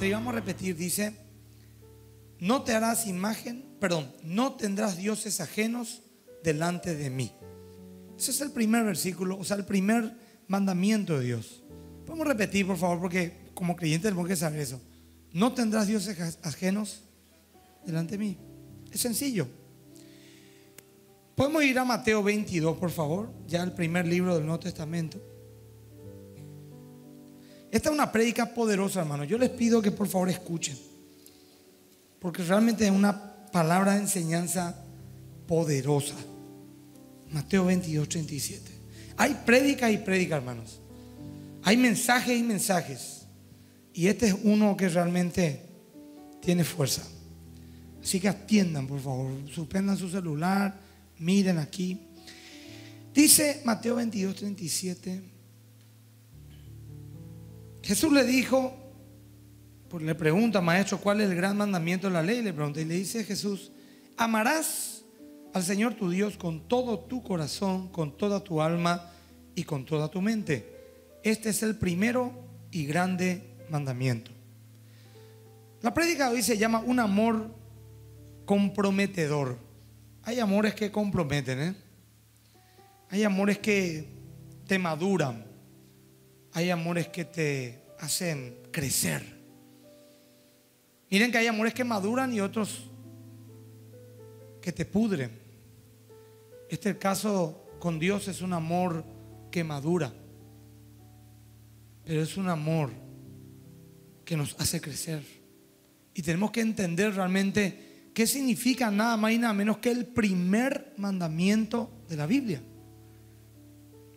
3, vamos a repetir, dice, no te harás imagen, perdón, no tendrás dioses ajenos delante de mí. Ese es el primer versículo, o sea, el primer mandamiento de Dios. Podemos repetir, por favor, porque como creyente tenemos que saber eso. No tendrás dioses ajenos delante de mí. Es sencillo. Podemos ir a Mateo 22, por favor, ya el primer libro del Nuevo Testamento. Esta es una prédica poderosa, hermano. Yo les pido que por favor escuchen. Porque realmente es una palabra de enseñanza poderosa. Mateo 22, 37. Hay prédica y prédica, hermanos. Hay mensajes y mensajes. Y este es uno que realmente tiene fuerza. Así que atiendan, por favor. Suspendan su celular Miren aquí. Dice Mateo 22, 37. Jesús le dijo, pues le pregunta, maestro, ¿cuál es el gran mandamiento de la ley? Le pregunta y le dice Jesús, amarás al Señor tu Dios con todo tu corazón, con toda tu alma y con toda tu mente. Este es el primero y grande mandamiento. La prédica hoy se llama un amor comprometedor. Hay amores que comprometen, ¿eh? Hay amores que te maduran. Hay amores que te hacen crecer. Miren que hay amores que maduran y otros que te pudren. Este caso con Dios es un amor que madura. Pero es un amor que nos hace crecer. Y tenemos que entender realmente ¿Qué significa nada más y nada menos que el primer mandamiento de la Biblia?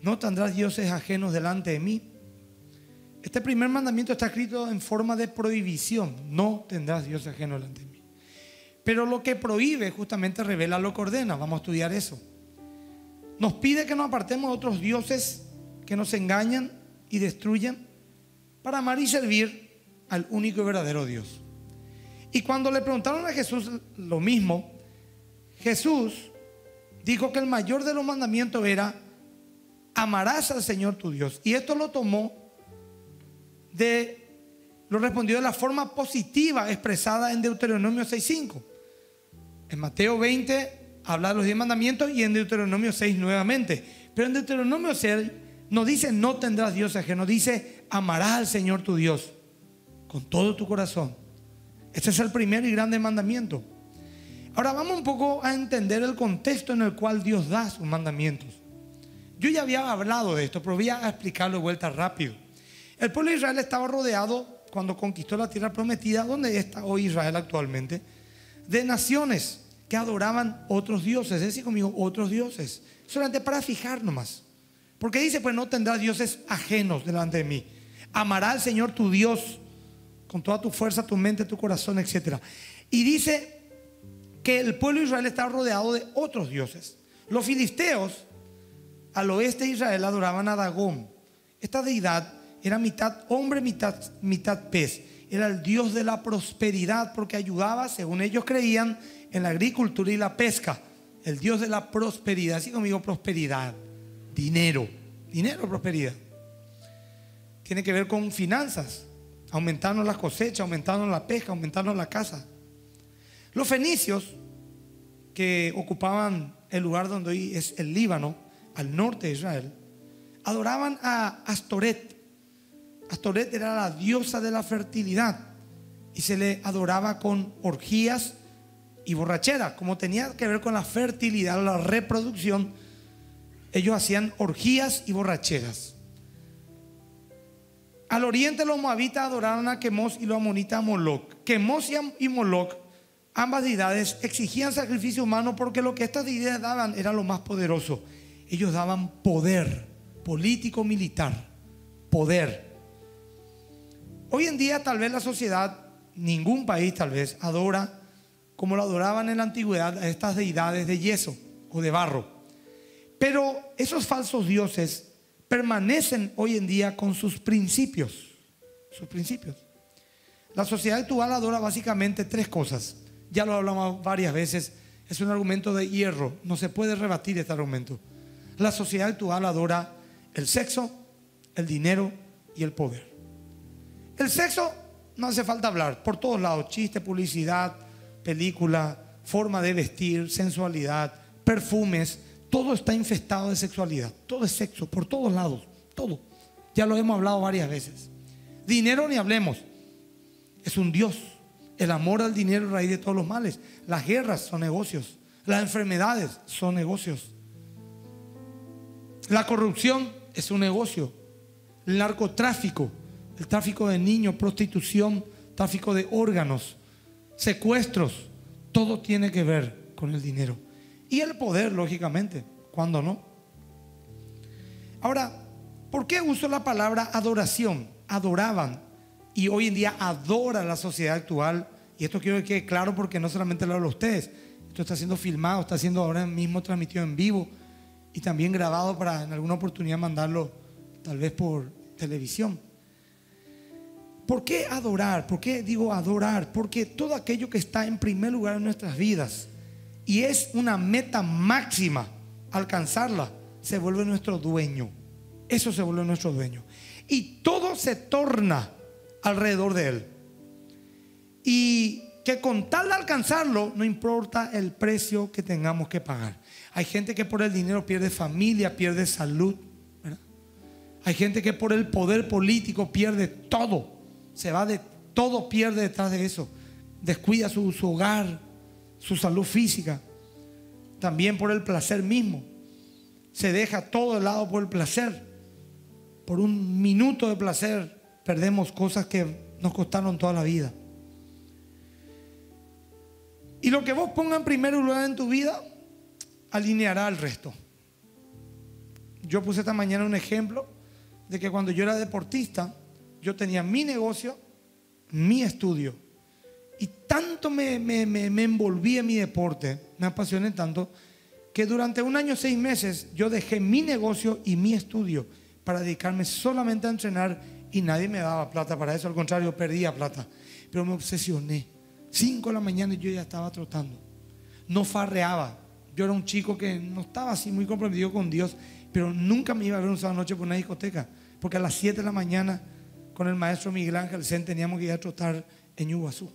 No tendrás dioses ajenos delante de mí. Este primer mandamiento está escrito en forma de prohibición. No tendrás dioses ajenos delante de mí. Pero lo que prohíbe justamente revela lo que ordena. Vamos a estudiar eso. Nos pide que nos apartemos de otros dioses que nos engañan y destruyen para amar y servir al único y verdadero Dios. Y cuando le preguntaron a Jesús lo mismo, Jesús dijo que el mayor de los mandamientos era, amarás al Señor tu Dios. Y esto lo tomó de, lo respondió de la forma positiva expresada en Deuteronomio 6.5. En Mateo 20 habla de los 10 mandamientos y en Deuteronomio 6 nuevamente. Pero en Deuteronomio 6 no dice no tendrás Dios ajeno, dice amarás al Señor tu Dios con todo tu corazón, este es el primer y grande mandamiento. Ahora vamos un poco a entender el contexto en el cual Dios da sus mandamientos. Yo ya había hablado de esto, pero voy a explicarlo de vuelta rápido. El pueblo de Israel estaba rodeado cuando conquistó la tierra prometida, donde está hoy Israel actualmente, de naciones que adoraban otros dioses. Es decir, conmigo, otros dioses. Solamente para fijar nomás. Porque dice, pues no tendrás dioses ajenos delante de mí. Amará al Señor tu Dios con toda tu fuerza, tu mente, tu corazón, etc. Y dice que el pueblo de Israel estaba rodeado de otros dioses. Los filisteos al oeste de Israel adoraban a Dagón. Esta deidad era mitad hombre, mitad, mitad pez. Era el dios de la prosperidad porque ayudaba, según ellos creían, en la agricultura y la pesca. El dios de la prosperidad. Así conmigo, prosperidad. Dinero. Dinero, prosperidad. Tiene que ver con finanzas aumentaron las cosechas, aumentaron la pesca, aumentaron la casa. Los fenicios, que ocupaban el lugar donde hoy es el Líbano, al norte de Israel, adoraban a Astoret. Astoret era la diosa de la fertilidad y se le adoraba con orgías y borrachera. Como tenía que ver con la fertilidad, la reproducción, ellos hacían orgías y borracheras. Al oriente los moabitas adoraron a Quemos y los amonitas a Moloch. Quemos y Moloch, ambas deidades, exigían sacrificio humano porque lo que estas deidades daban era lo más poderoso. Ellos daban poder político, militar, poder. Hoy en día tal vez la sociedad, ningún país tal vez, adora como lo adoraban en la antigüedad a estas deidades de yeso o de barro. Pero esos falsos dioses permanecen hoy en día con sus principios. Sus principios. La sociedad actual adora básicamente tres cosas. Ya lo hablamos varias veces. Es un argumento de hierro. No se puede rebatir este argumento. La sociedad actual adora el sexo, el dinero y el poder. El sexo no hace falta hablar, por todos lados, chiste, publicidad, película, forma de vestir, sensualidad, perfumes, todo está infestado de sexualidad, todo es sexo, por todos lados, todo. Ya lo hemos hablado varias veces. Dinero ni hablemos, es un Dios. El amor al dinero es raíz de todos los males. Las guerras son negocios, las enfermedades son negocios. La corrupción es un negocio. El narcotráfico, el tráfico de niños, prostitución, tráfico de órganos, secuestros, todo tiene que ver con el dinero. Y el poder, lógicamente, cuando no. Ahora, ¿por qué uso la palabra adoración? Adoraban y hoy en día adora la sociedad actual. Y esto quiero que quede claro porque no solamente lo hablo a ustedes, esto está siendo filmado, está siendo ahora mismo transmitido en vivo y también grabado para en alguna oportunidad mandarlo tal vez por televisión. ¿Por qué adorar? ¿Por qué digo adorar? Porque todo aquello que está en primer lugar en nuestras vidas y es una meta máxima, alcanzarla, se vuelve nuestro dueño. Eso se vuelve nuestro dueño. Y todo se torna alrededor de él. Y que con tal de alcanzarlo, no importa el precio que tengamos que pagar. Hay gente que por el dinero pierde familia, pierde salud. Hay gente que por el poder político pierde todo. Se va de todo, pierde detrás de eso. Descuida su, su hogar, su salud física. También por el placer mismo. Se deja todo de lado por el placer. Por un minuto de placer perdemos cosas que nos costaron toda la vida. Y lo que vos pongas en primer lugar en tu vida, alineará al resto. Yo puse esta mañana un ejemplo de que cuando yo era deportista, yo tenía mi negocio, mi estudio. Y tanto me, me, me, envolví en mi deporte, me apasioné tanto, que durante un año, seis meses, yo dejé mi negocio y mi estudio para dedicarme solamente a entrenar y nadie me daba plata para eso, al contrario, perdía plata. Pero me obsesioné. Cinco de la mañana y yo ya estaba trotando. No farreaba. Yo era un chico que no estaba así muy comprometido con Dios, pero nunca me iba a ver un sábado noche por una discoteca. Porque a las 7 de la mañana, con el maestro Miguel Ángel Sen, teníamos que ir a trotar en Iguazú.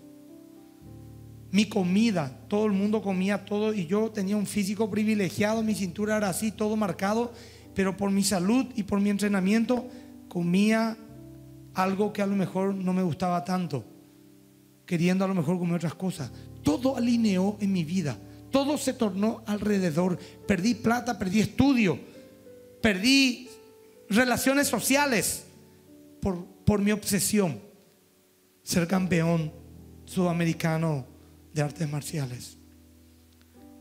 Mi comida, todo el mundo comía todo y yo tenía un físico privilegiado, mi cintura era así, todo marcado, pero por mi salud y por mi entrenamiento comía algo que a lo mejor no me gustaba tanto queriendo a lo mejor comer otras cosas. Todo alineó en mi vida. Todo se tornó alrededor. Perdí plata, perdí estudio, perdí relaciones sociales por, por mi obsesión. Ser campeón sudamericano de artes marciales.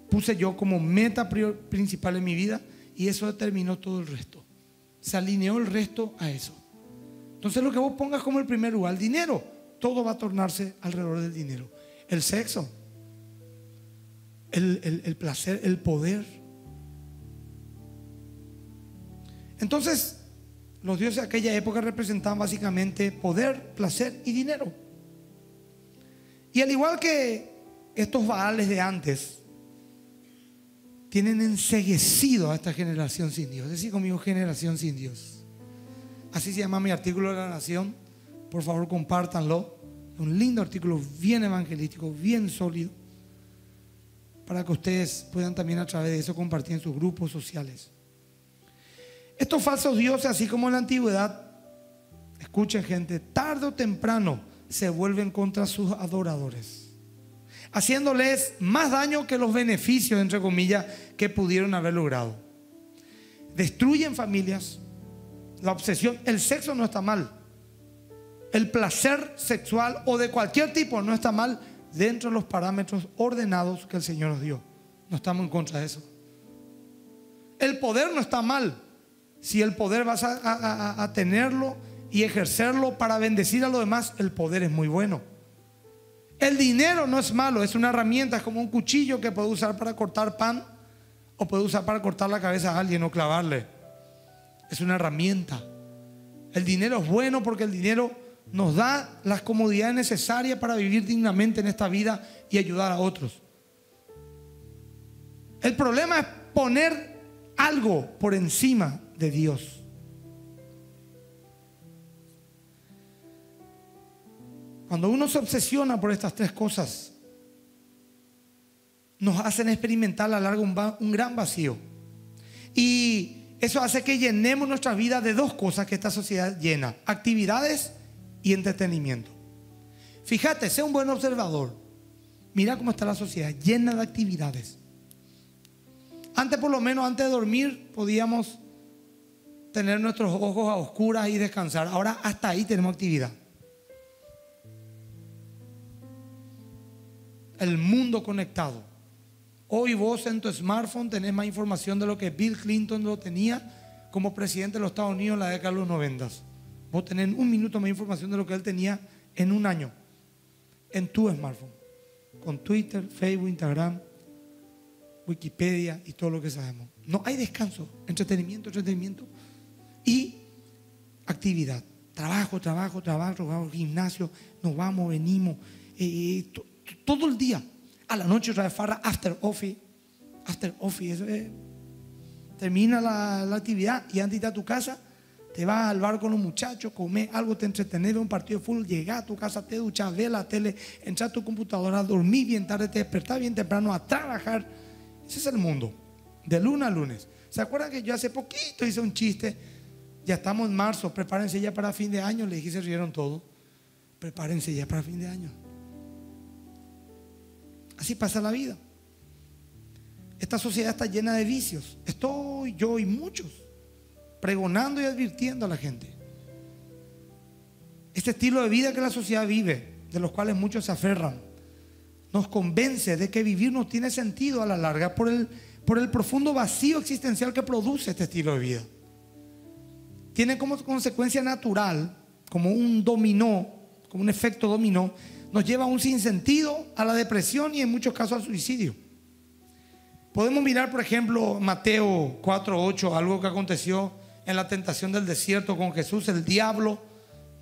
Puse yo como meta principal en mi vida y eso determinó todo el resto. Se alineó el resto a eso. Entonces lo que vos pongas como el primer lugar, el dinero todo va a tornarse alrededor del dinero. El sexo, el, placer, el poder. Entonces, los dioses de aquella época representaban básicamente poder, placer y dinero. Y al igual que estos baales de antes, tienen enseguecido a esta generación sin Dios. Es decir, conmigo, generación sin Dios. Así se llama mi artículo de la Nación por favor, compártanlo. Un lindo artículo, bien evangelístico, bien sólido, para que ustedes puedan también a través de eso compartir en sus grupos sociales. Estos falsos dioses, así como en la antigüedad, escuchen gente, tarde o temprano se vuelven contra sus adoradores, haciéndoles más daño que los beneficios, entre comillas, que pudieron haber logrado. Destruyen familias, la obsesión, el sexo no está mal, el placer sexual o de cualquier tipo no está mal dentro de los parámetros ordenados que el Señor nos dio. No estamos en contra de eso. El poder no está mal. Si el poder vas a, tenerlo y ejercerlo para bendecir a los demás, el poder es muy bueno. El dinero no es malo, es una herramienta, es como un cuchillo que puede usar para cortar pan o puede usar para cortar la cabeza a alguien o clavarle. Es una herramienta. El dinero es bueno porque el dinero nos da las comodidades necesarias para vivir dignamente en esta vida y ayudar a otros. El problema es poner algo por encima de Dios. Cuando uno se obsesiona por estas tres cosas, nos hacen experimentar a la larga un, un gran vacío. Y eso hace que llenemos nuestra vida de dos cosas que esta sociedad llena, actividades y entretenimiento. Fíjate, sé un buen observador. Mira cómo está la sociedad, llena de actividades. Antes, por lo menos, antes de dormir, podíamos tener nuestros ojos a oscuras y descansar. Ahora hasta ahí tenemos actividad. El mundo conectado. Hoy vos en tu smartphone tenés más información de lo que Bill Clinton lo tenía como presidente de los Estados Unidos en la década de los 90. Vos tenés un minuto más información de lo que él tenía en un año en tu smartphone. Con Twitter, Facebook, Instagram, Wikipedia y todo lo que sabemos. No hay descanso, entretenimiento, entretenimiento y actividad. Trabajo, trabajo, trabajo, trabajo, gimnasio, nos vamos, venimos, eh, to- todo el día. A la noche otra vez farra, after office, after office. es- termina la, actividad y antes de ir a tu casa, te vas al bar con los muchachos, comes algo, te entretenés, un partido de fútbol, llegás a tu casa, te duchas, ves la tele, entras a tu computadora, dormís bien tarde, te despertás bien temprano a trabajar. Ese es el mundo, de lunes a lunes. ¿Se acuerdan que yo hace poquito hice un chiste? Ya estamos en marzo, prepárense ya para fin de año. Le dije, se rieron todos. Prepárense ya para fin de año. Así pasa la vida. Esta sociedad está llena de vicios. Estoy yo y muchos pregonando y advirtiendo a la gente. Este estilo de vida que la sociedad vive, de los cuales muchos se aferran, nos convence de que vivir no tiene sentido a la larga por el, por el profundo vacío existencial que produce este estilo de vida. Tiene como consecuencia natural, como un dominó, como un efecto dominó, nos lleva a un sinsentido, a la depresión y en muchos casos al suicidio. Podemos mirar, por ejemplo, Mateo 4:8, algo que aconteció en la tentación del desierto con Jesús, el diablo,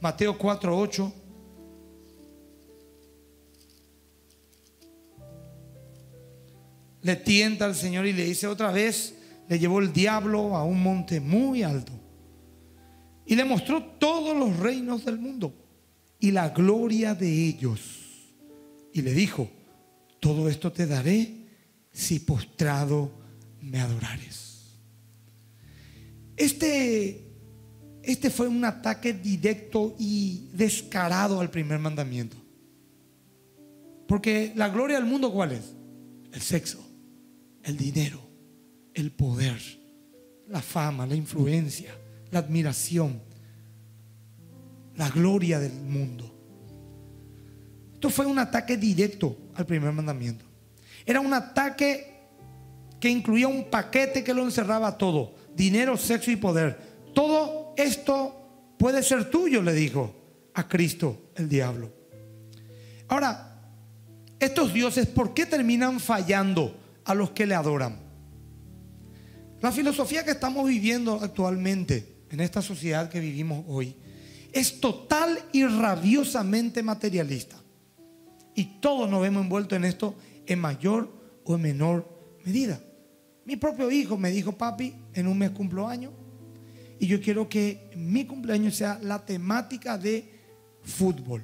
Mateo 4:8. Le tienta al Señor y le dice otra vez, le llevó el diablo a un monte muy alto y le mostró todos los reinos del mundo y la gloria de ellos. Y le dijo, todo esto te daré si postrado me adorares. Este, este fue un ataque directo y descarado al primer mandamiento. Porque la gloria del mundo, ¿cuál es? El sexo, el dinero, el poder, la fama, la influencia, la admiración, la gloria del mundo. Esto fue un ataque directo al primer mandamiento. Era un ataque que incluía un paquete que lo encerraba todo. Dinero, sexo y poder. Todo esto puede ser tuyo, le dijo a Cristo el diablo. Ahora, estos dioses, ¿por qué terminan fallando a los que le adoran? La filosofía que estamos viviendo actualmente en esta sociedad que vivimos hoy es total y rabiosamente materialista. Y todos nos vemos envueltos en esto en mayor o en menor medida. Mi propio hijo me dijo, papi, en un mes cumplo año y yo quiero que mi cumpleaños sea la temática de fútbol.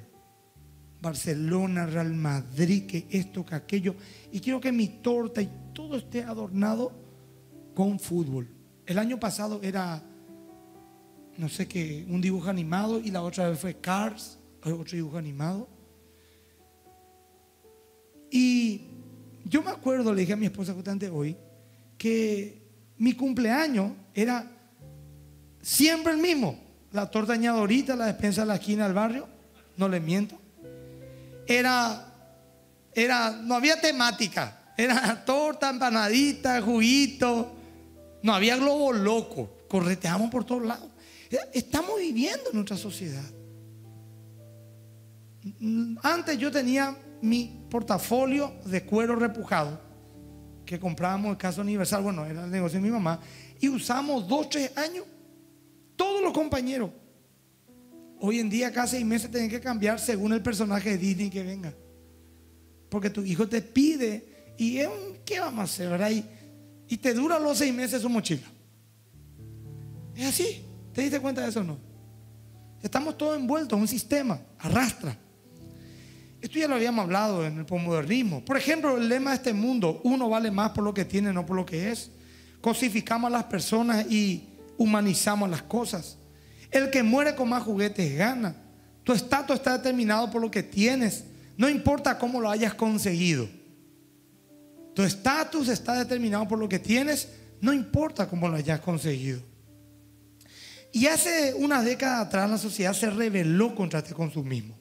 Barcelona, Real Madrid, que esto, que aquello. Y quiero que mi torta y todo esté adornado con fútbol. El año pasado era, no sé qué, un dibujo animado y la otra vez fue Cars, otro dibujo animado. Y yo me acuerdo, le dije a mi esposa justamente hoy, que mi cumpleaños era siempre el mismo. La torta añadorita, la despensa de la esquina del barrio, no le miento. Era, era, no había temática. Era torta, empanadita, juguito. No había globo loco. Correteamos por todos lados. Estamos viviendo en nuestra sociedad. Antes yo tenía mi portafolio de cuero repujado que comprábamos en Casa Universal, bueno, era el negocio de mi mamá, y usamos dos, tres años, todos los compañeros. Hoy en día cada seis meses tienen que cambiar según el personaje de Disney que venga. Porque tu hijo te pide y ¿qué vamos a hacer? verdad? Y, y te dura los seis meses su mochila. Es así. ¿Te diste cuenta de eso o no? Estamos todos envueltos en un sistema, arrastra. Esto ya lo habíamos hablado en el posmodernismo. Por ejemplo, el lema de este mundo, uno vale más por lo que tiene, no por lo que es. Cosificamos a las personas y humanizamos las cosas. El que muere con más juguetes gana. Tu estatus está determinado por lo que tienes. No importa cómo lo hayas conseguido. Tu estatus está determinado por lo que tienes. No importa cómo lo hayas conseguido. Y hace unas décadas atrás la sociedad se rebeló contra este consumismo.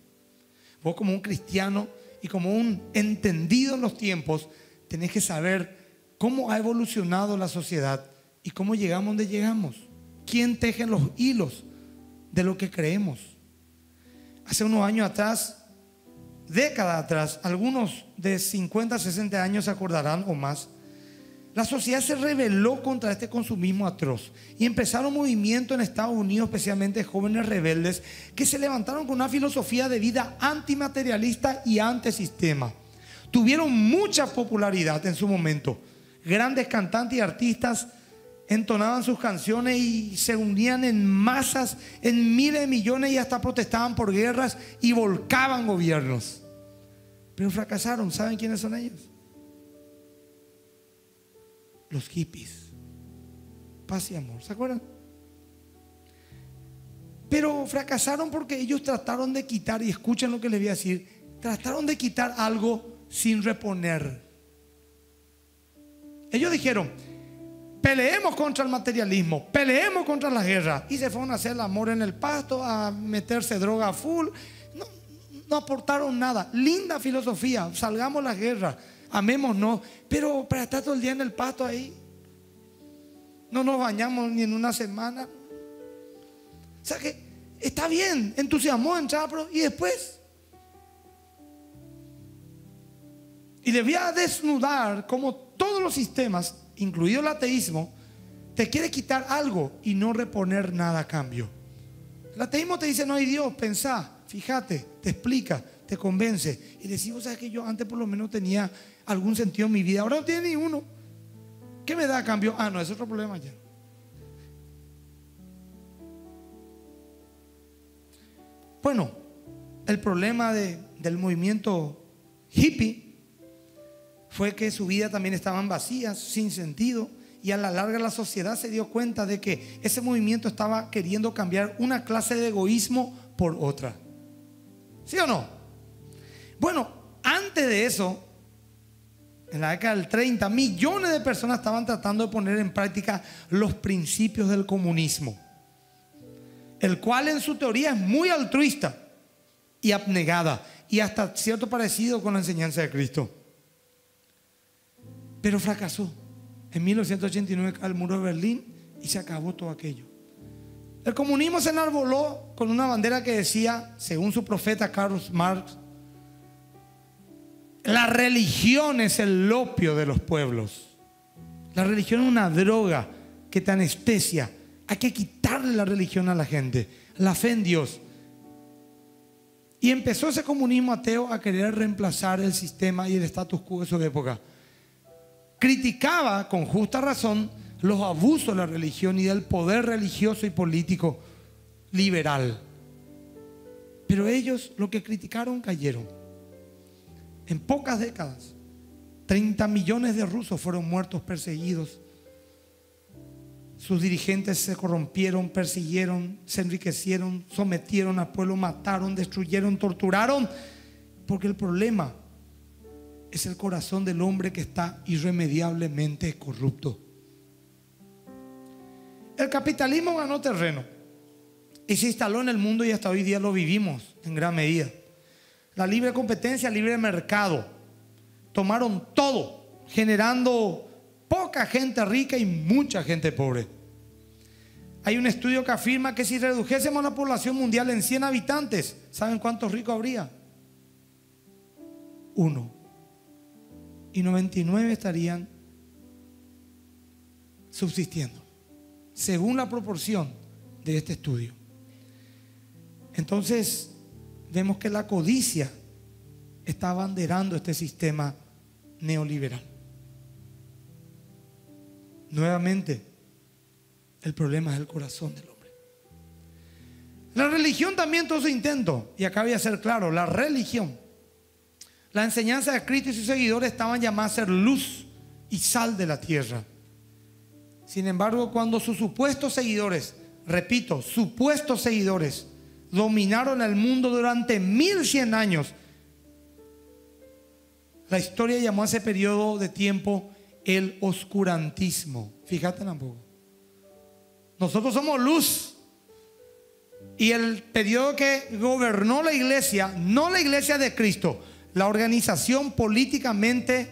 Vos como un cristiano y como un entendido en los tiempos, tenés que saber cómo ha evolucionado la sociedad y cómo llegamos donde llegamos. ¿Quién teje los hilos de lo que creemos? Hace unos años atrás, décadas atrás, algunos de 50, 60 años se acordarán o más, la sociedad se rebeló contra este consumismo atroz y empezaron movimientos en Estados Unidos, especialmente jóvenes rebeldes, que se levantaron con una filosofía de vida antimaterialista y antisistema. Tuvieron mucha popularidad en su momento. Grandes cantantes y artistas entonaban sus canciones y se unían en masas, en miles de millones y hasta protestaban por guerras y volcaban gobiernos. Pero fracasaron. ¿Saben quiénes son ellos? Los hippies. Paz y amor, ¿se acuerdan? Pero fracasaron porque ellos trataron de quitar, y escuchen lo que les voy a decir, trataron de quitar algo sin reponer. Ellos dijeron, peleemos contra el materialismo, peleemos contra la guerra. Y se fueron a hacer el amor en el pasto, a meterse droga full. No, no aportaron nada. Linda filosofía, salgamos la guerra amémonos, pero para estar todo el día en el pasto ahí, no nos bañamos ni en una semana. O sea que está bien, entusiasmó en Chapro y después. Y le voy a desnudar como todos los sistemas, incluido el ateísmo, te quiere quitar algo y no reponer nada a cambio. El ateísmo te dice no hay Dios, pensá, fíjate, te explica, te convence. Y decimos, ¿sabes que yo antes por lo menos tenía algún sentido en mi vida. Ahora no tiene ni uno. ¿Qué me da cambio? Ah, no, es otro problema ya. Bueno, el problema del movimiento hippie fue que su vida también estaban vacías, sin sentido, y a la larga la sociedad se dio cuenta de que ese movimiento estaba queriendo cambiar una clase de egoísmo por otra. ¿Sí o no? Bueno, antes de eso, en la década del 30, millones de personas estaban tratando de poner en práctica los principios del comunismo, el cual en su teoría es muy altruista y abnegada y hasta cierto parecido con la enseñanza de Cristo. Pero fracasó. En 1989 al muro de Berlín y se acabó todo aquello. El comunismo se enarboló con una bandera que decía, según su profeta Carlos Marx, la religión es el opio de los pueblos. La religión es una droga que te anestesia. Hay que quitarle la religión a la gente, la fe en Dios. Y empezó ese comunismo ateo a querer reemplazar el sistema y el status quo de su época. Criticaba con justa razón los abusos de la religión y del poder religioso y político liberal. Pero ellos lo que criticaron cayeron en pocas décadas, 30 millones de rusos fueron muertos, perseguidos. Sus dirigentes se corrompieron, persiguieron, se enriquecieron, sometieron al pueblo, mataron, destruyeron, torturaron. Porque el problema es el corazón del hombre que está irremediablemente corrupto. El capitalismo ganó terreno y se instaló en el mundo y hasta hoy día lo vivimos en gran medida. La libre competencia, libre mercado. Tomaron todo, generando poca gente rica y mucha gente pobre. Hay un estudio que afirma que si redujésemos la población mundial en 100 habitantes, ¿saben cuántos ricos habría? Uno. Y 99 estarían subsistiendo, según la proporción de este estudio. Entonces, vemos que la codicia está abanderando este sistema neoliberal. Nuevamente, el problema es el corazón del hombre. La religión también todo su intento, y acá voy a ser claro, la religión La enseñanza de Cristo y sus seguidores estaban llamados a ser luz y sal de la tierra. Sin embargo, cuando sus supuestos seguidores, repito, supuestos seguidores, dominaron el mundo durante 1100 años, la historia llamó a ese periodo de tiempo el oscurantismo. Fíjate tampoco. Nosotros somos luz. Y el periodo que gobernó la iglesia, no la iglesia de Cristo, la organización políticamente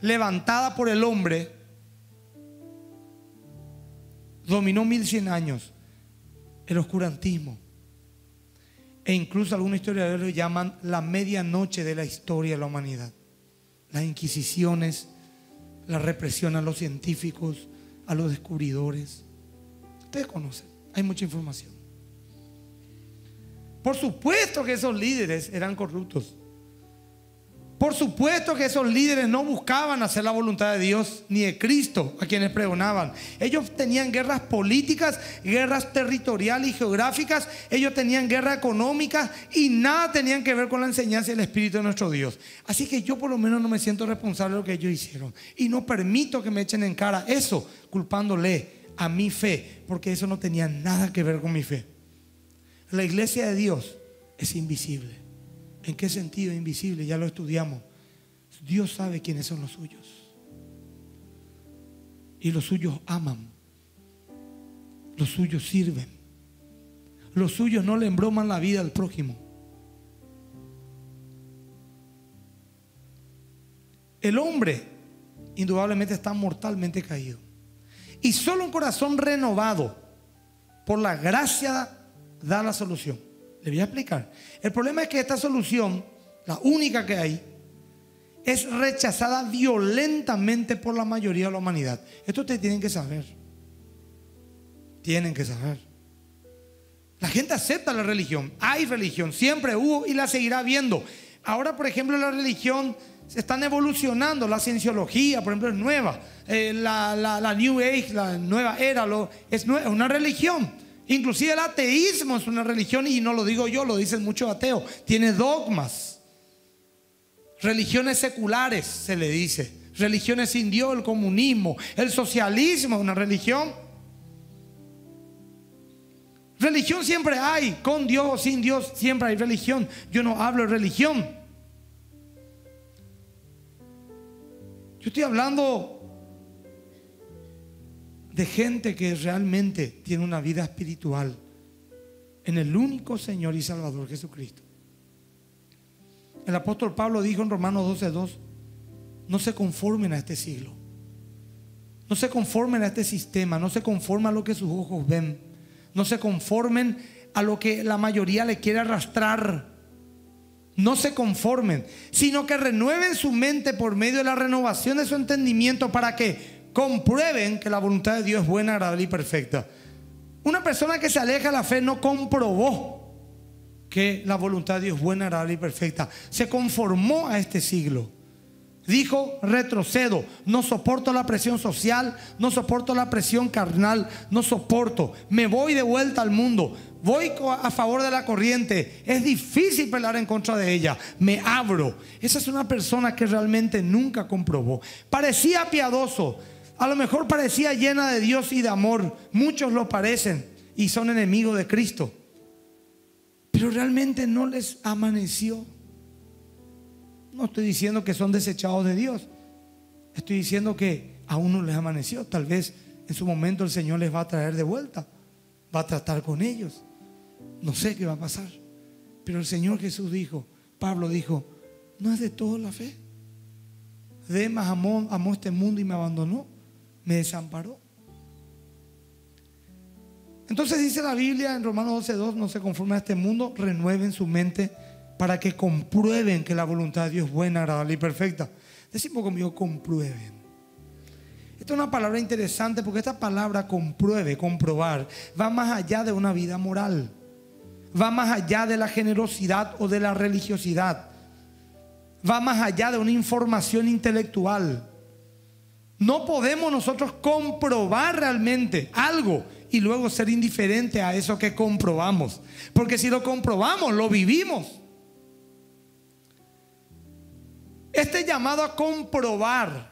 levantada por el hombre, dominó 1100 años. El oscurantismo. E incluso algunos historiadores lo llaman la medianoche de la historia de la humanidad. Las inquisiciones, la represión a los científicos, a los descubridores. Ustedes conocen, hay mucha información. Por supuesto que esos líderes eran corruptos. Por supuesto que esos líderes no buscaban hacer la voluntad de Dios ni de Cristo a quienes pregonaban. Ellos tenían guerras políticas, guerras territoriales y geográficas, ellos tenían guerra económica y nada tenían que ver con la enseñanza y el Espíritu de nuestro Dios. Así que yo por lo menos no me siento responsable de lo que ellos hicieron. Y no permito que me echen en cara eso, culpándole a mi fe, porque eso no tenía nada que ver con mi fe. La iglesia de Dios es invisible. ¿En qué sentido invisible? Ya lo estudiamos. Dios sabe quiénes son los suyos. Y los suyos aman. Los suyos sirven. Los suyos no le embroman la vida al prójimo. El hombre indudablemente está mortalmente caído. Y solo un corazón renovado por la gracia da la solución. Le voy a explicar. El problema es que esta solución, la única que hay, es rechazada violentamente por la mayoría de la humanidad. Esto ustedes tienen que saber. Tienen que saber. La gente acepta la religión. Hay religión, siempre hubo y la seguirá viendo. Ahora, por ejemplo, la religión se están evolucionando. La cienciología, por ejemplo, es nueva. Eh, la, New Age, la nueva era, es una religión. Inclusive el ateísmo es una religión y no lo digo yo, lo dicen muchos ateos. Tiene dogmas. Religiones seculares se le dice. Religiones sin Dios, el comunismo, el socialismo una religión. Religión siempre hay, con Dios o sin Dios siempre hay religión. Yo no hablo de religión. Yo estoy hablando de gente que realmente tiene una vida espiritual en el único Señor y Salvador Jesucristo. El apóstol Pablo dijo en Romanos 12:2, no se conformen a este siglo, no se conformen a este sistema, no se conformen a lo que sus ojos ven, no se conformen a lo que la mayoría le quiere arrastrar. No se conformen, sino que renueven su mente por medio de la renovación de su entendimiento para que comprueben que la voluntad de Dios es buena, agradable y perfecta. Una persona que se aleja de la fe no comprobó que la voluntad de Dios es buena, agradable y perfecta. Se conformó a este siglo. Dijo, retrocedo, no soporto la presión social, no soporto la presión carnal, no soporto, me voy de vuelta al mundo, voy a favor de la corriente, es difícil pelear en contra de ella, me abro. Esa es una persona que realmente nunca comprobó. Parecía piadoso, a lo mejor parecía llena de Dios y de amor. Muchos lo parecen y son enemigos de Cristo. Pero realmente no les amaneció. No estoy diciendo que son desechados de Dios. Estoy diciendo que aún no les amaneció. Tal vez en su momento el Señor les va a traer de vuelta. Va a tratar con ellos. No sé qué va a pasar. Pero el Señor Jesús dijo, Pablo dijo, no es de todo la fe. Demas amó, amó este mundo y me abandonó me desamparó. Entonces dice la Biblia en Romanos 12:2, no se conformen a este mundo, renueven su mente para que comprueben que la voluntad de Dios es buena, agradable y perfecta. Decimos conmigo, comprueben. Esta es una palabra interesante porque esta palabra compruebe, comprobar, va más allá de una vida moral. Va más allá de la generosidad o de la religiosidad. Va más allá de una información intelectual. No podemos nosotros comprobar realmente algo y luego ser indiferente a eso que comprobamos. Porque si lo comprobamos, lo vivimos. Este llamado a comprobar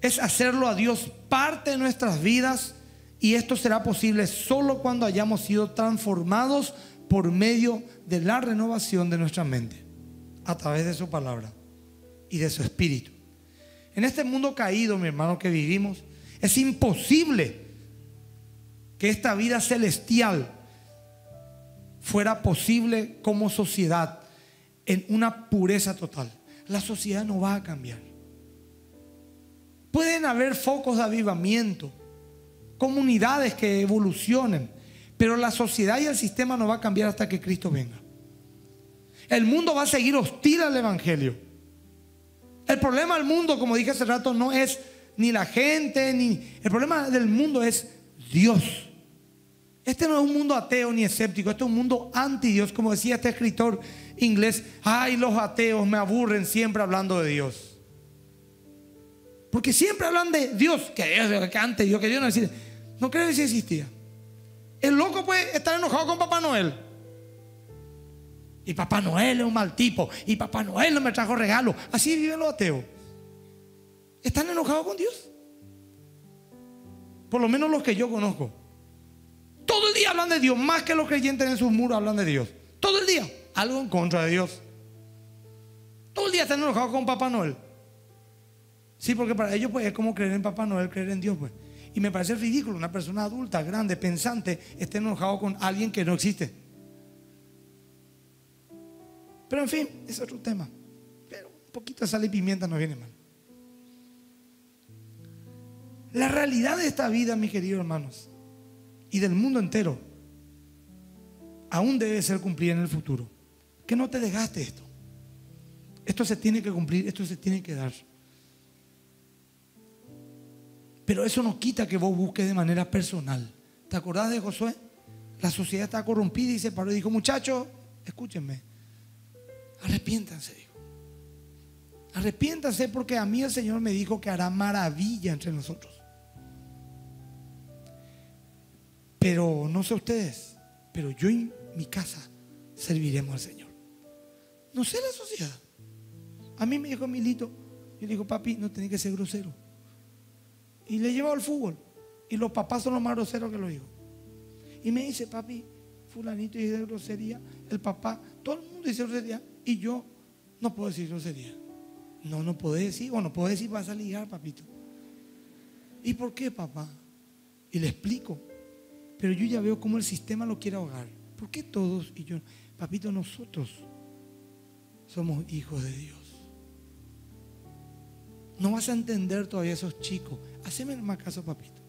es hacerlo a Dios parte de nuestras vidas y esto será posible solo cuando hayamos sido transformados por medio de la renovación de nuestra mente, a través de su palabra y de su espíritu. En este mundo caído, mi hermano, que vivimos, es imposible que esta vida celestial fuera posible como sociedad en una pureza total. La sociedad no va a cambiar. Pueden haber focos de avivamiento, comunidades que evolucionen, pero la sociedad y el sistema no va a cambiar hasta que Cristo venga. El mundo va a seguir hostil al Evangelio. El problema del mundo, como dije hace rato, no es ni la gente, ni... El problema del mundo es Dios. Este no es un mundo ateo ni escéptico, este es un mundo anti Dios, como decía este escritor inglés, ay, los ateos me aburren siempre hablando de Dios. Porque siempre hablan de Dios, que Dios, que antes Dios, que Dios no existe. No creo que sí existía. El loco puede estar enojado con Papá Noel. Y Papá Noel es un mal tipo. Y Papá Noel no me trajo regalo. Así viven los ateos. ¿Están enojados con Dios? Por lo menos los que yo conozco. Todo el día hablan de Dios, más que los creyentes en sus muros hablan de Dios. Todo el día, algo en contra de Dios. Todo el día están enojados con Papá Noel. Sí, porque para ellos pues es como creer en Papá Noel, creer en Dios pues. Y me parece ridículo una persona adulta, grande, pensante, esté enojado con alguien que no existe. Pero en fin, es otro tema. Pero un poquito de sal y pimienta no viene mal. La realidad de esta vida, mis queridos hermanos, y del mundo entero, aún debe ser cumplida en el futuro. Que no te desgaste esto. Esto se tiene que cumplir, esto se tiene que dar. Pero eso no quita que vos busques de manera personal. ¿Te acordás de Josué? La sociedad está corrompida y se paró y dijo, muchachos, escúchenme, arrepiéntanse, dijo. Arrepiéntanse porque a mí el Señor me dijo que hará maravilla entre nosotros. Pero no sé ustedes, pero yo y mi casa serviremos al Señor. No sé la sociedad. A mí me dijo Milito, yo le digo, papi, no tenés que ser grosero. Y le llevo al fútbol. Y los papás son los más groseros que los hijos. Y me dice, papi, fulanito dice grosería. El papá, todo el mundo dice grosería. Y yo no puedo decir grosería. No, no puedo decir. Bueno, puedo decir, vas a ligar, papito. ¿Y por qué, papá? Y le explico. Pero yo ya veo cómo el sistema lo quiere ahogar. ¿Por qué todos y yo? Papito, nosotros somos hijos de Dios. No vas a entender todavía esos chicos. Haceme más caso, papito.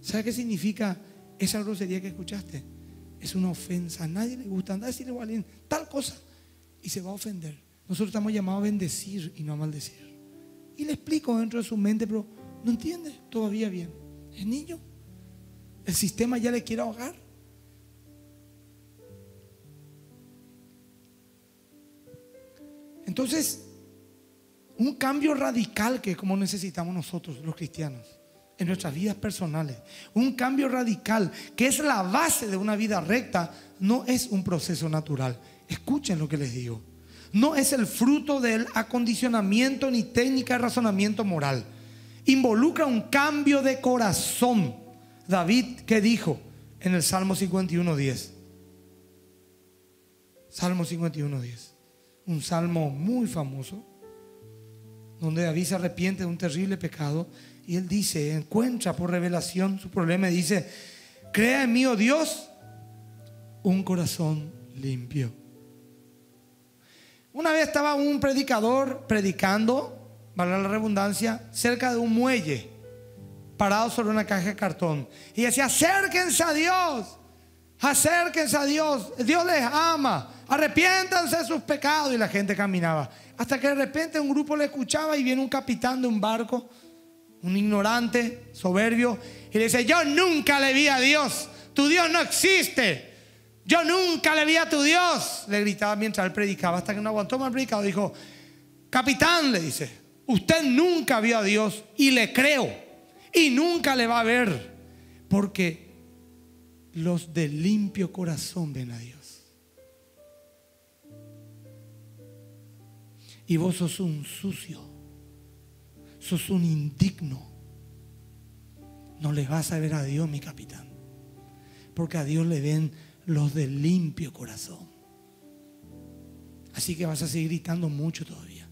¿Sabes qué significa esa grosería que escuchaste? Es una ofensa. A nadie le gusta andar a decirle a alguien tal cosa y se va a ofender. Nosotros estamos llamados a bendecir y no a maldecir. Y le explico dentro de su mente, pero no entiende todavía bien. Es niño. El sistema ya le quiere ahogar. Entonces, un cambio radical que es como necesitamos nosotros los cristianos en nuestras vidas personales. Un cambio radical que es la base de una vida recta, no es un proceso natural. Escuchen lo que les digo. No es el fruto del acondicionamiento ni técnica de razonamiento moral. Involucra un cambio de corazón David, ¿qué dijo en el Salmo 51.10? Salmo 51.10. Un salmo muy famoso, donde David se arrepiente de un terrible pecado y él dice, encuentra por revelación su problema y dice, crea en mí, oh Dios, un corazón limpio. Una vez estaba un predicador predicando, valga la redundancia, cerca de un muelle parado sobre una caja de cartón. Y decía, acérquense a Dios, acérquense a Dios, Dios les ama, arrepiéntanse de sus pecados. Y la gente caminaba. Hasta que de repente un grupo le escuchaba y viene un capitán de un barco, un ignorante, soberbio, y le dice, yo nunca le vi a Dios, tu Dios no existe. Yo nunca le vi a tu Dios, le gritaba mientras él predicaba, hasta que no aguantó más el predicado. Dijo, capitán, le dice, usted nunca vio a Dios y le creo y nunca le va a ver, porque los de limpio corazón ven a Dios. Y vos sos un sucio, sos un indigno. No le vas a ver a Dios, mi capitán. Porque a Dios le ven los de limpio corazón. Así que vas a seguir gritando mucho todavía.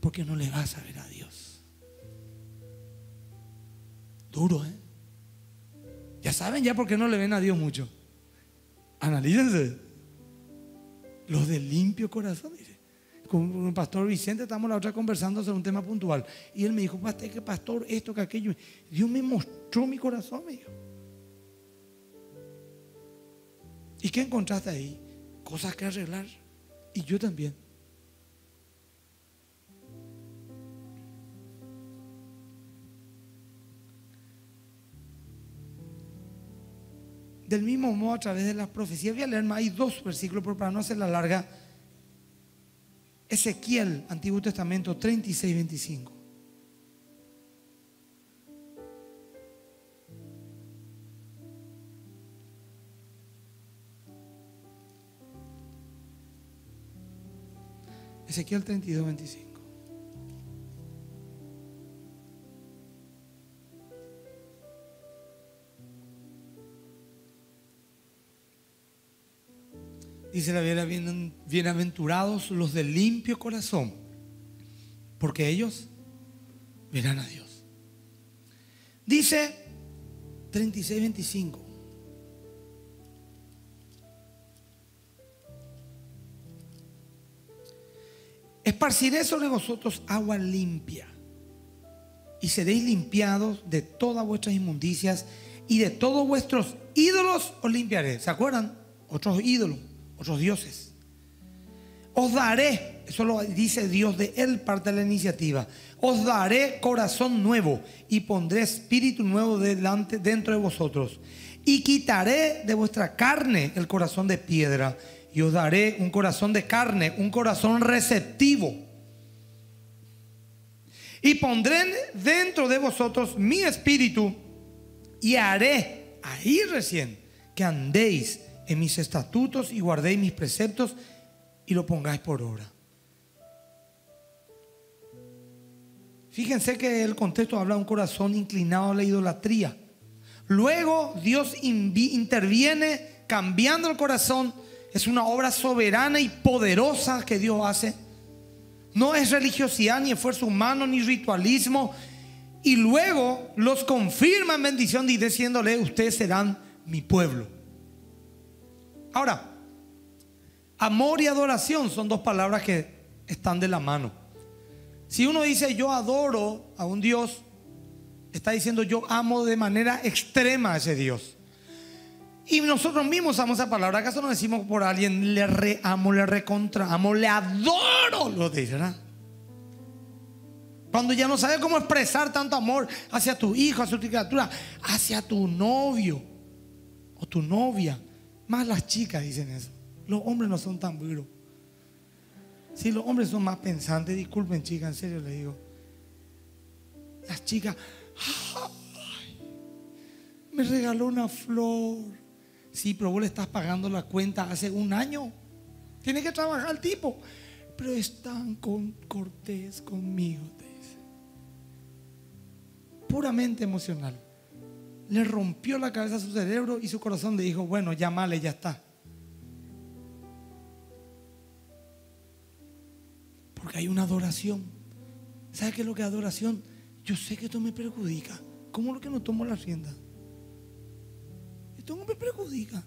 Porque no le vas a ver a Dios. Duro, ¿eh? Ya saben ya por qué no le ven a Dios mucho. Analícense. Los de limpio corazón, dice. Con el pastor Vicente estamos la otra conversando sobre un tema puntual. Y él me dijo, pastor, que pastor, esto, que aquello. Dios me mostró mi corazón, me dijo. ¿Y qué encontraste ahí? Cosas que arreglar. Y yo también. Del mismo modo, a través de las profecías, voy a leer más, hay dos versículos, pero para no hacer la larga. Ezequiel, Antiguo Testamento 36, 25. Ezequiel 32, 25. Dice la Biblia, bienaventurados los de limpio corazón, porque ellos verán a Dios. Dice 36, 25. Esparciré sobre vosotros agua limpia y seréis limpiados de todas vuestras inmundicias y de todos vuestros ídolos os limpiaré. ¿Se acuerdan? Otros ídolos, otros dioses. Os daré, eso lo dice Dios de él parte de la iniciativa. Os daré corazón nuevo y pondré espíritu nuevo delante dentro de vosotros y quitaré de vuestra carne el corazón de piedra y os daré un corazón de carne, un corazón receptivo. Y pondré dentro de vosotros mi espíritu y haré, ahí recién, que andéis en mis estatutos y guardéis mis preceptos y lo pongáis por obra. Fíjense que el contexto habla de un corazón inclinado a la idolatría. Luego Dios interviene cambiando el corazón es una obra soberana y poderosa que Dios hace. No es religiosidad, ni esfuerzo humano, ni ritualismo. Y luego los confirma en bendición diciéndole, ustedes serán mi pueblo. Ahora, amor y adoración son dos palabras que están de la mano. Si uno dice yo adoro a un Dios, está diciendo yo amo de manera extrema a ese Dios. Y nosotros mismos usamos esa palabra. ¿Acaso no decimos por alguien le re amo, le recontra amo, le adoro? Lo dice, ¿verdad? Cuando ya no sabes cómo expresar tanto amor hacia tu hijo, hacia tu criatura, hacia tu novio o tu novia. Más las chicas dicen eso. Los hombres no son tan duros. Si los hombres son más pensantes, disculpen chicas, en serio les digo. Las chicas, me regaló una flor Sí, pero vos le estás pagando la cuenta hace un año. Tiene que trabajar el tipo. Pero es tan con cortés conmigo, te dice. Puramente emocional. Le rompió la cabeza a su cerebro y su corazón le dijo, bueno, llámale, ya está. Porque hay una adoración. ¿Sabe qué es lo que es adoración? Yo sé que esto me perjudica. ¿Cómo lo que no tomo la rienda? Esto no me perjudica.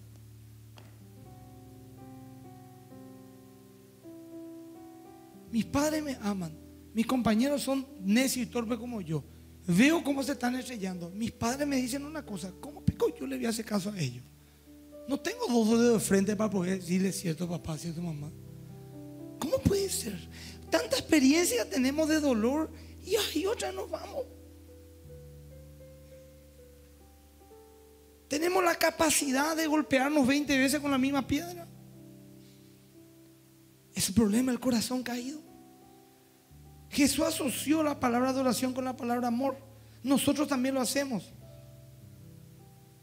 Mis padres me aman. Mis compañeros son necios y torpes como yo. Veo cómo se están estrellando. Mis padres me dicen una cosa. ¿Cómo pico yo le voy a hacer caso a ellos? No tengo dos dedos de frente para poder decirle cierto papá, cierto mamá. ¿Cómo puede ser? Tanta experiencia tenemos de dolor y ahí otra nos vamos. Tenemos la capacidad de golpearnos 20 veces con la misma piedra. Es el problema del corazón caído. Jesús asoció la palabra adoración con la palabra amor. Nosotros también lo hacemos.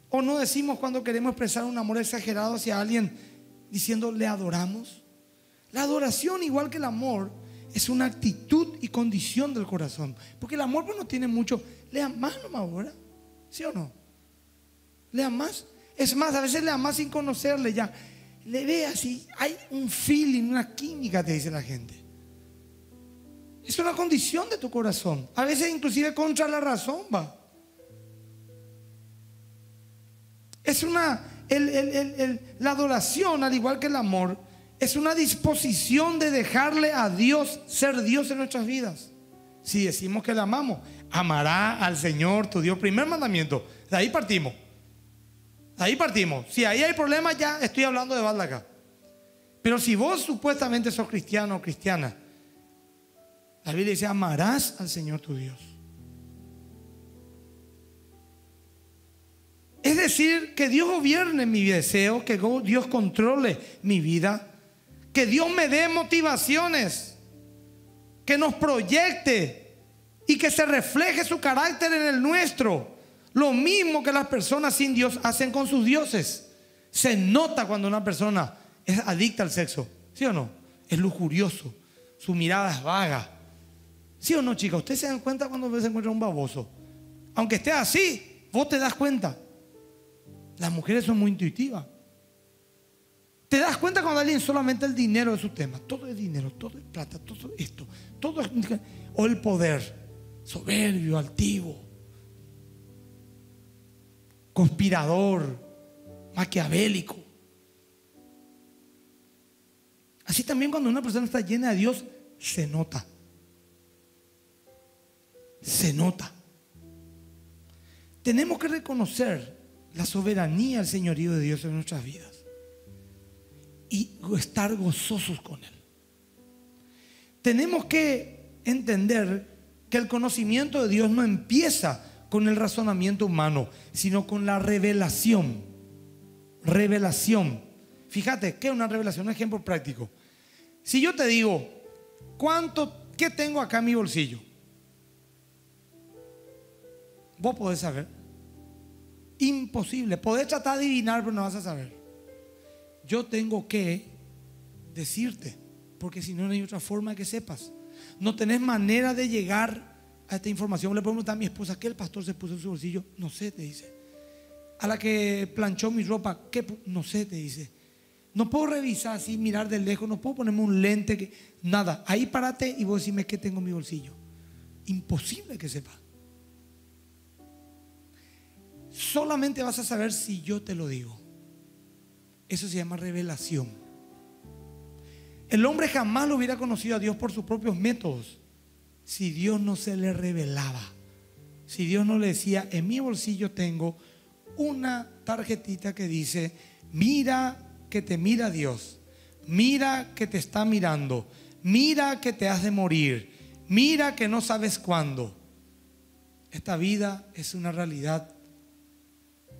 O no decimos cuando queremos expresar un amor exagerado hacia alguien diciendo le adoramos. La adoración, igual que el amor, es una actitud y condición del corazón. Porque el amor pues, no tiene mucho. Le amas nomás ahora. ¿Sí o no? Le amas. Es más, a veces le amas sin conocerle ya. Le ve así. Hay un feeling, una química, te dice la gente. Es una condición de tu corazón. A veces inclusive contra la razón va. Es una, la adoración, al igual que el amor, es una disposición de dejarle a Dios ser Dios en nuestras vidas. Si decimos que le amamos, amará al Señor tu Dios. Primer mandamiento. De ahí partimos. Ahí partimos. Si ahí hay problemas, ya estoy hablando de Baldaca. Pero si vos supuestamente sos cristiano o cristiana, la Biblia dice, amarás al Señor tu Dios. Es decir, que Dios gobierne mi deseo, que Dios controle mi vida, que Dios me dé motivaciones, que nos proyecte y que se refleje su carácter en el nuestro. Lo mismo que las personas sin Dios hacen con sus dioses. Se nota cuando una persona es adicta al sexo, ¿sí o no? Es lujurioso, su mirada es vaga. ¿Sí o no, chicas? Ustedes se dan cuenta cuando se encuentra un baboso. Aunque esté así, vos te das cuenta. Las mujeres son muy intuitivas. Te das cuenta cuando alguien solamente el dinero es su tema. Todo es dinero, todo es plata, todo esto, todo es. O el poder. Soberbio, altivo, conspirador, maquiavélico. Así también cuando una persona está llena de Dios, se nota. Se nota. Tenemos que reconocer la soberanía, el señorío de Dios en nuestras vidas. Y estar gozosos con Él. Tenemos que entender que el conocimiento de Dios no empieza con el razonamiento humano, sino con la revelación. Revelación. Fíjate, ¿qué es una revelación? Un ejemplo práctico. Si yo te digo, ¿cuánto, tengo acá en mi bolsillo? Vos podés saber. Imposible. Podés tratar de adivinar, pero no vas a saber. Yo tengo que decirte, porque si no, no hay otra forma que sepas. No tenés manera de llegar a esta información. Le puedo preguntar a mi esposa, ¿qué el pastor se puso en su bolsillo? No sé, te dice. A la que planchó mi ropa, ¿qué? No sé, te dice. No puedo revisar así, mirar de lejos, no puedo ponerme un lente, nada. Ahí parate y vos decime qué tengo en mi bolsillo. Imposible que sepa solamente vas a saber si yo te lo digo. Eso se llama revelación. El hombre jamás lo hubiera conocido a Dios por sus propios métodos si Dios no se le revelaba. Si Dios no le decía, en mi bolsillo tengo una tarjetita que dice, mira que te mira Dios, mira que te está mirando, mira que te has de morir, mira que no sabes cuándo. Esta vida es una realidad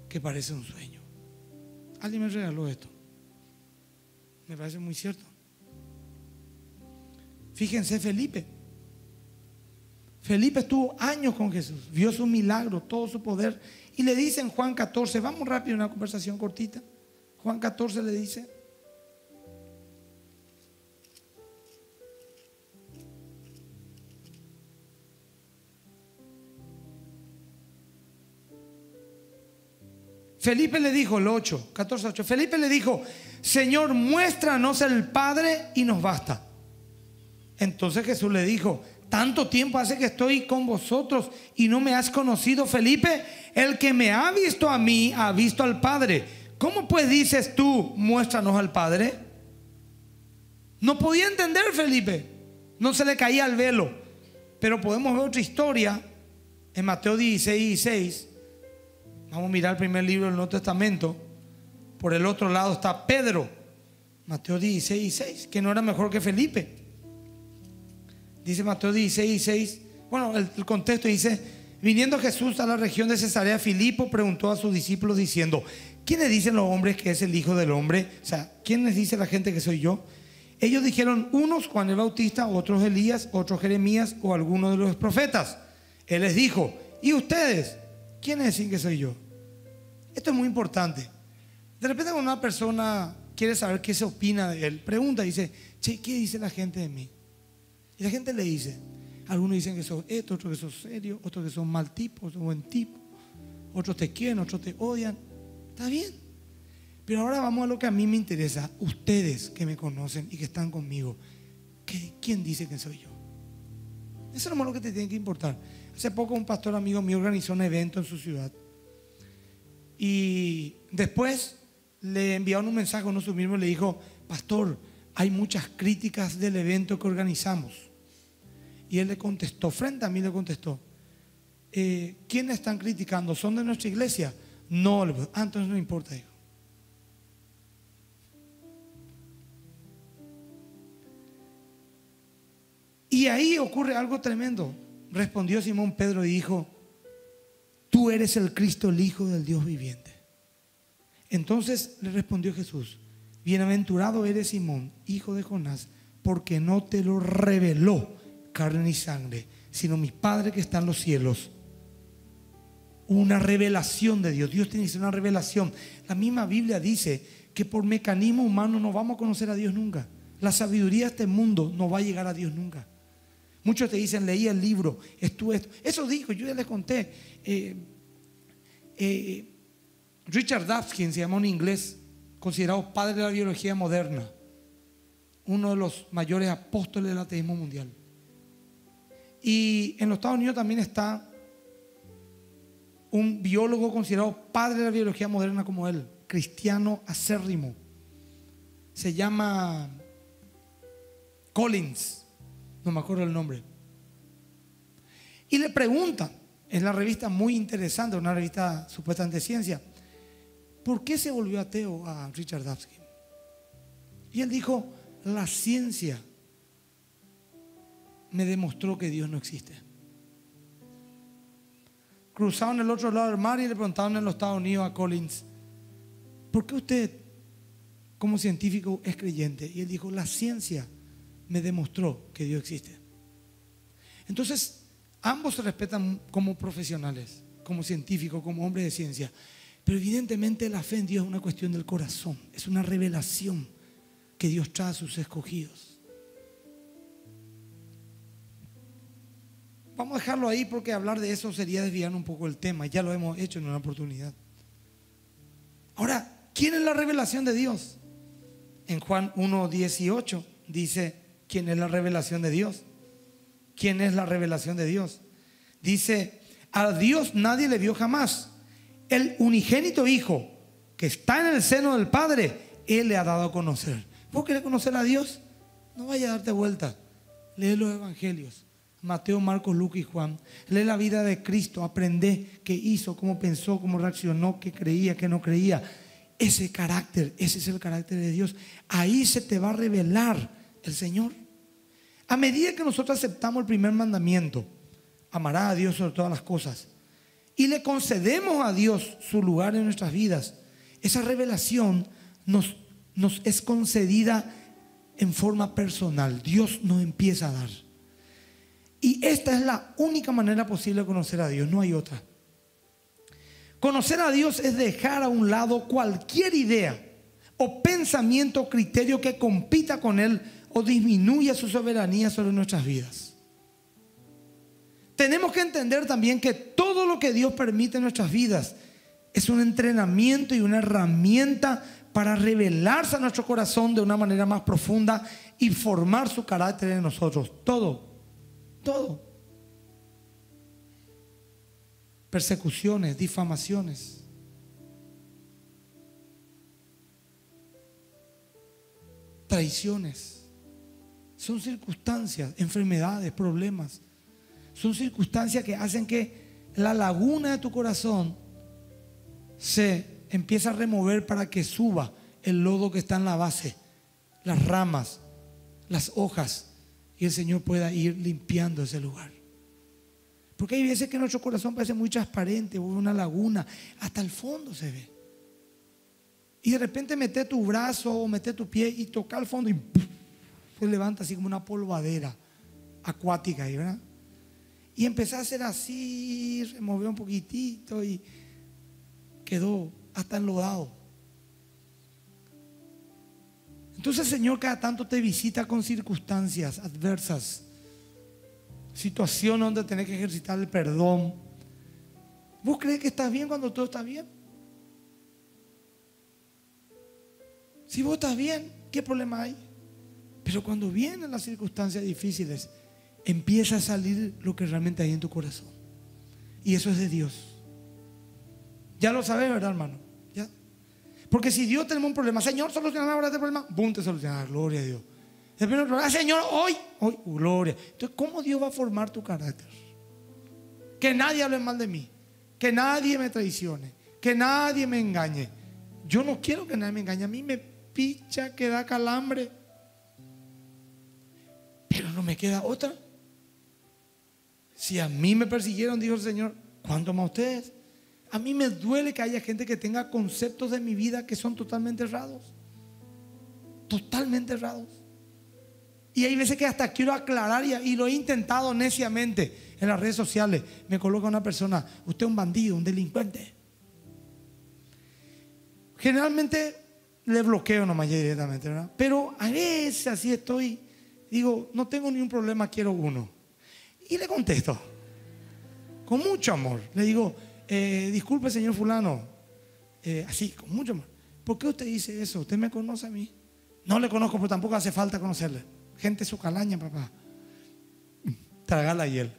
que parece un sueño. Alguien me regaló esto. Me parece muy cierto. Fíjense Felipe. Felipe estuvo años con Jesús, vio su milagro, todo su poder. Y le dice en Juan 14, vamos rápido, una conversación cortita. Juan 14 le dice, Felipe le dijo, el 8, 14, 8, Felipe le dijo, Señor, muéstranos el Padre y nos basta. Entonces Jesús le dijo, tanto tiempo hace que estoy con vosotros y no me has conocido, Felipe. El que me ha visto a mí ha visto al Padre. ¿Cómo pues dices tú, muéstranos al Padre? No podía entender Felipe. No se le caía el velo. Pero podemos ver otra historia en Mateo 16, 16 Vamos a mirar el primer libro del Nuevo Testamento. Por el otro lado está Pedro, Mateo 16 6, que no era mejor que Felipe. Dice Mateo 16 6. Bueno, el, contexto dice, viniendo Jesús a la región de Cesarea Filipo, preguntó a sus discípulos diciendo, ¿quiénes dicen los hombres que es el Hijo del Hombre? O sea, ¿quiénes dice la gente que soy yo? Ellos dijeron, unos Juan el Bautista, otros Elías, otros Jeremías o algunos de los profetas. Él les dijo, ¿y ustedes? ¿quiénes dicen que soy yo? Esto es muy importante. De repente cuando una persona quiere saber qué se opina de él, pregunta, dice, che, ¿qué dice la gente de mí? Y la gente le dice, algunos dicen que sos esto, otros que sos serio, otros que son mal tipo, son buen tipo, otros te quieren, otros te odian. Está bien. Pero ahora vamos a lo que a mí me interesa. Ustedes que me conocen y que están conmigo, ¿quién dice que soy yo? Eso es lo que te tiene que importar. Hace poco un pastor amigo mío organizó un evento en su ciudad. Y después le enviaron un mensaje a uno mismos y le dijo, pastor, hay muchas críticas del evento que organizamos. Y él le contestó, frente a mí le contestó, eh, ¿quiénes están criticando? ¿Son de nuestra iglesia? No, ah, entonces no importa, dijo. Y ahí ocurre algo tremendo. Respondió Simón Pedro y dijo, tú eres el Cristo, el Hijo del Dios viviente. Entonces le respondió Jesús, bienaventurado eres Simón, hijo de Jonás, porque no te lo reveló carne ni sangre, sino mi Padre que está en los cielos. Una revelación de Dios. Dios tiene que ser una revelación. La misma Biblia dice que por mecanismo humano no vamos a conocer a Dios nunca. La sabiduría de este mundo no va a llegar a Dios nunca. Muchos te dicen, leí el libro, estuve esto. Eso dijo, yo ya les conté. Eh, eh, Richard Dawkins se llama un inglés considerado padre de la biología moderna, uno de los mayores apóstoles del ateísmo mundial. Y en los Estados Unidos también está un biólogo considerado padre de la biología moderna como él, cristiano acérrimo. Se llama Collins, no me acuerdo el nombre. Y le preguntan, es la revista muy interesante, una revista supuestamente de ciencia, ¿por qué se volvió ateo a Richard Dawkins? Y él dijo, la ciencia me demostró que Dios no existe. Cruzaron el otro lado del mar y le preguntaron en los Estados Unidos a Collins, ¿por qué usted como científico es creyente? Y él dijo, la ciencia me demostró que Dios existe. Entonces, ambos se respetan como profesionales, como científicos, como hombres de ciencia. Pero evidentemente la fe en Dios es una cuestión del corazón, es una revelación que Dios trae a sus escogidos. Vamos a dejarlo ahí porque hablar de eso sería desviar un poco el tema. Ya lo hemos hecho en una oportunidad. Ahora, ¿quién es la revelación de Dios? En Juan 1.18 dice, ¿quién es la revelación de Dios? ¿Quién es la revelación de Dios? Dice, a Dios nadie le vio jamás el unigénito Hijo que está en el seno del Padre, Él le ha dado a conocer. ¿Vos querés conocer a Dios? No vaya a darte vuelta. Lee los evangelios. Mateo, Marcos, Lucas y Juan. Lee la vida de Cristo. Aprende qué hizo, cómo pensó, cómo reaccionó, qué creía, qué no creía. Ese carácter, ese es el carácter de Dios. Ahí se te va a revelar el Señor. A medida que nosotros aceptamos el primer mandamiento, amará a Dios sobre todas las cosas y le concedemos a Dios su lugar en nuestras vidas, esa revelación nos, nos es concedida en forma personal. Dios nos empieza a dar. Y esta es la única manera posible de conocer a Dios, no hay otra. Conocer a Dios es dejar a un lado cualquier idea o pensamiento o criterio que compita con Él o disminuya su soberanía sobre nuestras vidas. Tenemos que entender también que todo lo que Dios permite en nuestras vidas es un entrenamiento y una herramienta para revelarse a nuestro corazón de una manera más profunda y formar su carácter en nosotros. Todo, todo. Persecuciones, difamaciones. Traiciones. Son circunstancias, enfermedades, problemas son circunstancias que hacen que la laguna de tu corazón se empiece a remover para que suba el lodo que está en la base, las ramas, las hojas, y el Señor pueda ir limpiando ese lugar. Porque hay veces que nuestro corazón parece muy transparente, una laguna, hasta el fondo se ve. Y de repente mete tu brazo o mete tu pie y toca el fondo y se levanta así como una polvadera acuática ahí, ¿verdad? Y empecé a hacer así, removió un poquitito y quedó hasta enlodado. Entonces Señor cada tanto te visita con circunstancias adversas situaciones donde tenés que ejercitar el perdón. ¿Vos crees que estás bien cuando todo está bien? Si vos estás bien, ¿qué problema hay? Pero cuando vienen las circunstancias difíciles, empieza a salir lo que realmente hay en tu corazón. Y eso es de Dios. Ya lo sabes, ¿verdad, hermano? Porque si Dios tenemos un problema, Señor, soluciona ahora este problema, ¡bum! te soluciona, gloria a Dios. El primer problema, Señor, hoy, hoy, gloria. Entonces, ¿cómo Dios va a formar tu carácter? Que nadie hable mal de mí, que nadie me traicione, que nadie me engañe. Yo no quiero que nadie me engañe, a mí me picha que da calambre. Pero no me queda otra. Si a mí me persiguieron, dijo el Señor, ¿cuánto más ustedes? A mí me duele que haya gente que tenga conceptos de mi vida que son totalmente errados. Totalmente errados. Y hay veces que hasta quiero aclarar y, lo he intentado neciamente en las redes sociales. Me coloca una persona, usted es un bandido, un delincuente. Generalmente le bloqueo nomás directamente, ¿verdad? Pero a veces así estoy, digo, no tengo ningún problema, quiero uno. Y le contesto, con mucho amor. Le digo, eh, disculpe señor fulano, eh, así, con mucho amor. ¿Por qué usted dice eso? ¿Usted me conoce a mí? No le conozco, pero tampoco hace falta conocerle. Gente su calaña, papá. Tragala y él.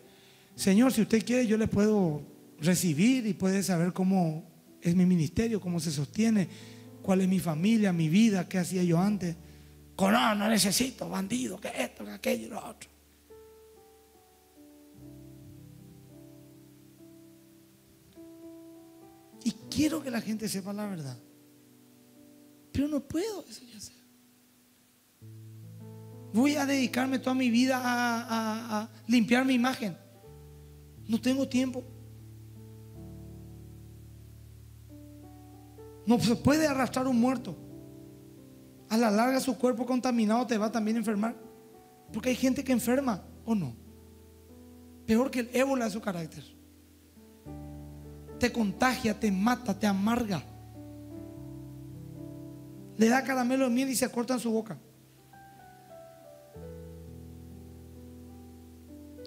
Señor, si usted quiere, yo le puedo recibir y puede saber cómo es mi ministerio, cómo se sostiene, cuál es mi familia, mi vida, qué hacía yo antes. No, no necesito, bandido, que esto, que aquello lo otro. Quiero que la gente sepa la verdad. Pero no puedo eso ya sé. Voy a dedicarme toda mi vida a, limpiar mi imagen. No tengo tiempo. No se puede arrastrar un muerto. A la larga su cuerpo contaminado te va también a enfermar. Porque hay gente que enferma o no. Peor que el ébola de su carácter. Te contagia, te mata, te amarga. Le da caramelo de miel y se corta en su boca.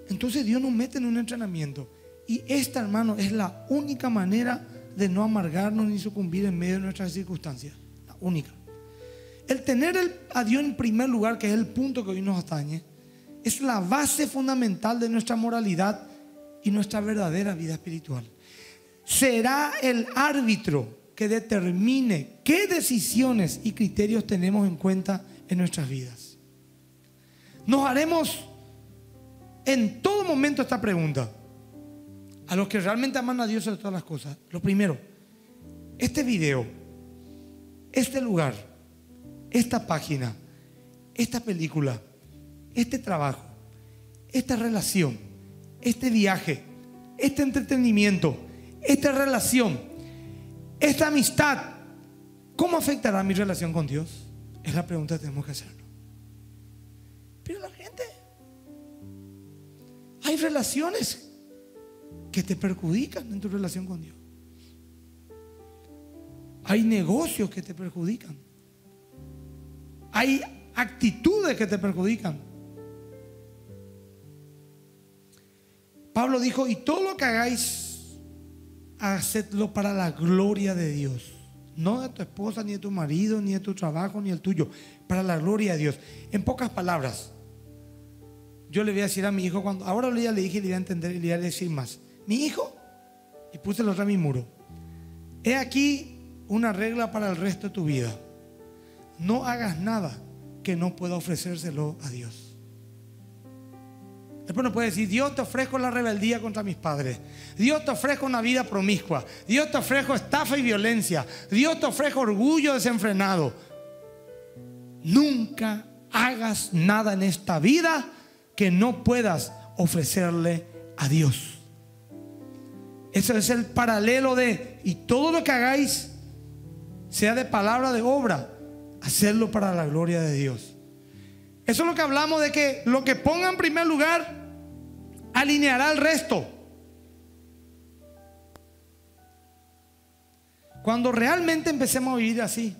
Entonces Dios nos mete en un entrenamiento. Y esta, hermano, es la única manera de no amargarnos ni sucumbir en medio de nuestras circunstancias. La única. El tener a Dios en primer lugar, que es el punto que hoy nos atañe, es la base fundamental de nuestra moralidad y nuestra verdadera vida espiritual. Será el árbitro que determine qué decisiones y criterios tenemos en cuenta en nuestras vidas. Nos haremos en todo momento esta pregunta. A los que realmente aman a Dios sobre todas las cosas. Lo primero, este video, este lugar, esta página, esta película, este trabajo, esta relación, este viaje, este entretenimiento, esta relación, esta amistad, ¿cómo afectará mi relación con Dios? Es la pregunta que tenemos que hacernos. Pero la gente hay relaciones que te perjudican en tu relación con Dios. Hay negocios que te perjudican. Hay actitudes que te perjudican. Pablo dijo, y todo lo que hagáis, hacedlo para la gloria de Dios. No de tu esposa, ni de tu marido, ni de tu trabajo, ni el tuyo. Para la gloria de Dios. En pocas palabras, yo le voy a decir a mi hijo cuando, ahora ya le dije y le voy a entender y le voy a decir más. Mi hijo, y puse los a mi muro, he aquí una regla para el resto de tu vida. No hagas nada que no pueda ofrecérselo a Dios. Después no puede decir, Dios te ofrezco la rebeldía contra mis padres. Dios te ofrezco una vida promiscua. Dios te ofrezco estafa y violencia. Dios te ofrezco orgullo desenfrenado. Nunca hagas nada en esta vida que no puedas ofrecerle a Dios. Ese es el paralelo de, y todo lo que hagáis, sea de palabra, de obra, hacerlo para la gloria de Dios. Eso es lo que hablamos de que lo que ponga en primer lugar alineará el resto. Cuando realmente empecemos a vivir así,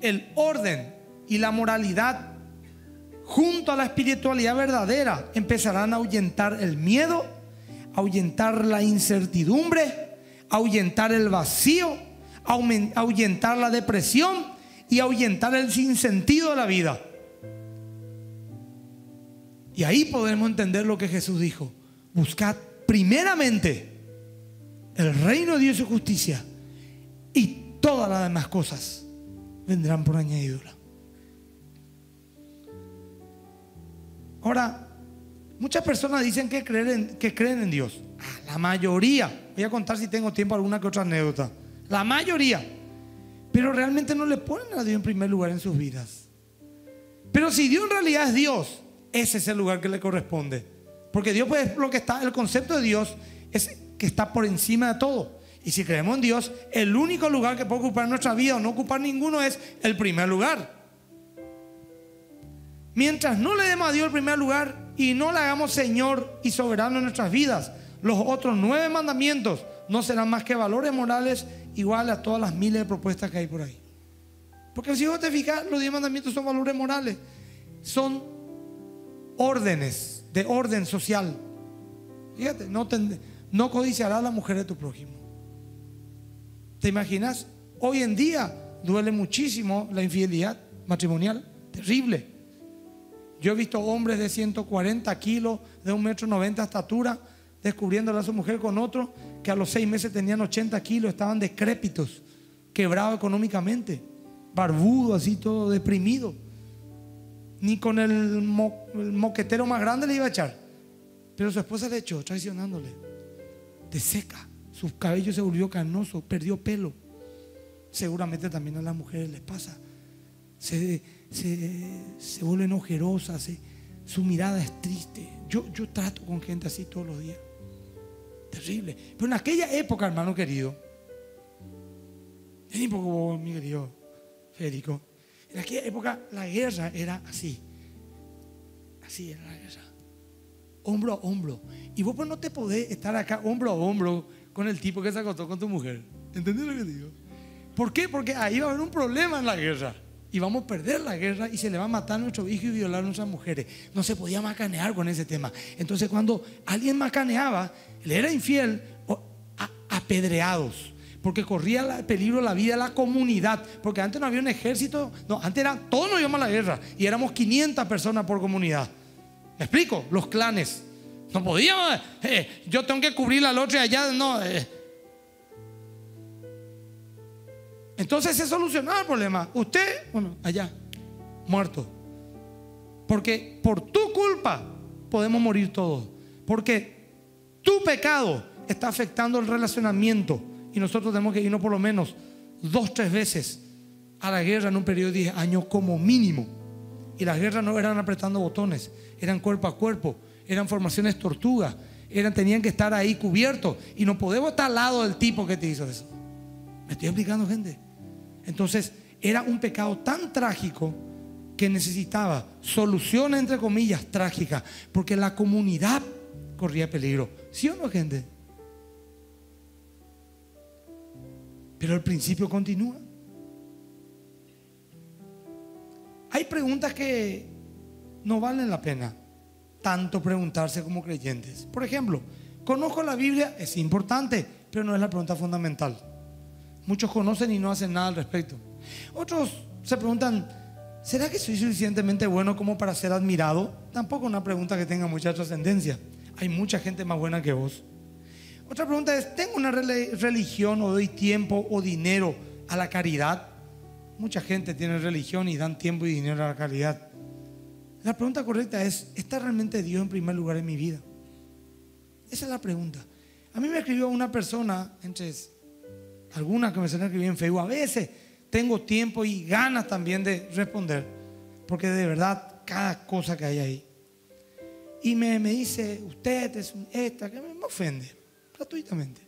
el orden y la moralidad junto a la espiritualidad verdadera, empezarán a ahuyentar el miedo, ahuyentar la incertidumbre, ahuyentar el vacío, ahuyentar la depresión y ahuyentar el sinsentido de la vida. Y ahí podemos entender lo que Jesús dijo. Buscad primeramente el reino de Dios y justicia y todas las demás cosas vendrán por añadidura. Ahora, muchas personas dicen que creen en, que creen en Dios. Ah, la mayoría. Voy a contar si tengo tiempo alguna que otra anécdota. La mayoría. Pero realmente no le ponen a Dios en primer lugar en sus vidas. Pero si Dios en realidad es Dios, ese es el lugar que le corresponde. Porque Dios, pues, lo que está, el concepto de Dios es que está por encima de todo. Y si creemos en Dios, el único lugar que puede ocupar nuestra vida o no ocupar ninguno es el primer lugar. Mientras no le demos a Dios el primer lugar y no le hagamos Señor y soberano en nuestras vidas, los otros nueve mandamientos no serán más que valores morales iguales a todas las miles de propuestas que hay por ahí. Porque si vos te fijas, los diez mandamientos son valores morales, son órdenes de orden social. Fíjate, no, no codiciarás a la mujer de tu prójimo. ¿Te imaginas? Hoy en día duele muchísimo la infidelidad matrimonial, terrible. Yo he visto hombres de 140 kilos, de un metro 90 estatura, descubriendo a su mujer con otro que a los seis meses tenían 80 kilos, estaban decrépitos, quebrados económicamente, barbudo, así todo deprimido. Ni con el, moquetero más grande le iba a echar. Pero su esposa le echó, traicionándole. De seca. Su cabello se volvió canoso, perdió pelo. Seguramente también a las mujeres les pasa. Se, se, vuelven ojerosas, su mirada es triste. Yo, yo trato con gente así todos los días. Terrible. Pero en aquella época, hermano querido, en poco, mi querido Federico, en aquella época la guerra era así. Así era la guerra. Hombro a hombro. Y vos pues no te podés estar acá hombro a hombro con el tipo que se acostó con tu mujer. ¿Entendés lo que digo? ¿Por qué? Porque ahí va a haber un problema en la guerra y vamos a perder la guerra y se le va a matar a nuestro hijo y violar a nuestras mujeres. No se podía macanear con ese tema. Entonces cuando alguien macaneaba, le era infiel, apedreados. Porque corría el peligro la vida de la comunidad. Porque antes no había un ejército. No, antes era, todos nos íbamos a la guerra. Y éramos 500 personas por comunidad. ¿Me explico? Los clanes. No podíamos. Eh, yo tengo que cubrir otra y allá. No. Eh, Entonces se solucionaba el problema. Usted, bueno, allá, muerto. Porque por tu culpa podemos morir todos. Porque tu pecado está afectando el relacionamiento. Y nosotros tenemos que irnos por lo menos dos, tres veces a la guerra en un periodo de 10 años como mínimo. Y las guerras no eran apretando botones, eran cuerpo a cuerpo, eran formaciones tortugas, eran, tenían que estar ahí cubiertos. Y no podemos estar al lado del tipo que te hizo eso. ¿Me estoy explicando, gente? Entonces, era un pecado tan trágico que necesitaba solución, entre comillas, trágica, porque la comunidad corría peligro. ¿Sí o no, gente? Pero el principio continúa. Hay preguntas que no valen la pena tanto preguntarse como creyentes. Por ejemplo, ¿conozco la Biblia? Es importante, pero no es la pregunta fundamental. Muchos conocen y no hacen nada al respecto. Otros se preguntan, ¿será que soy suficientemente bueno como para ser admirado? Tampoco una pregunta que tenga mucha trascendencia. Hay mucha gente más buena que vos. Otra pregunta es, ¿tengo una religión o doy tiempo o dinero a la caridad? Mucha gente tiene religión y dan tiempo y dinero a la caridad. La pregunta correcta es, ¿está realmente Dios en primer lugar en mi vida? Esa es la pregunta. A mí me escribió una persona entre algunas que me salen escribir en Facebook. A veces tengo tiempo y ganas también de responder, porque de verdad cada cosa que hay ahí. Y me, me dice, usted es esta, que me, ofende, gratuitamente.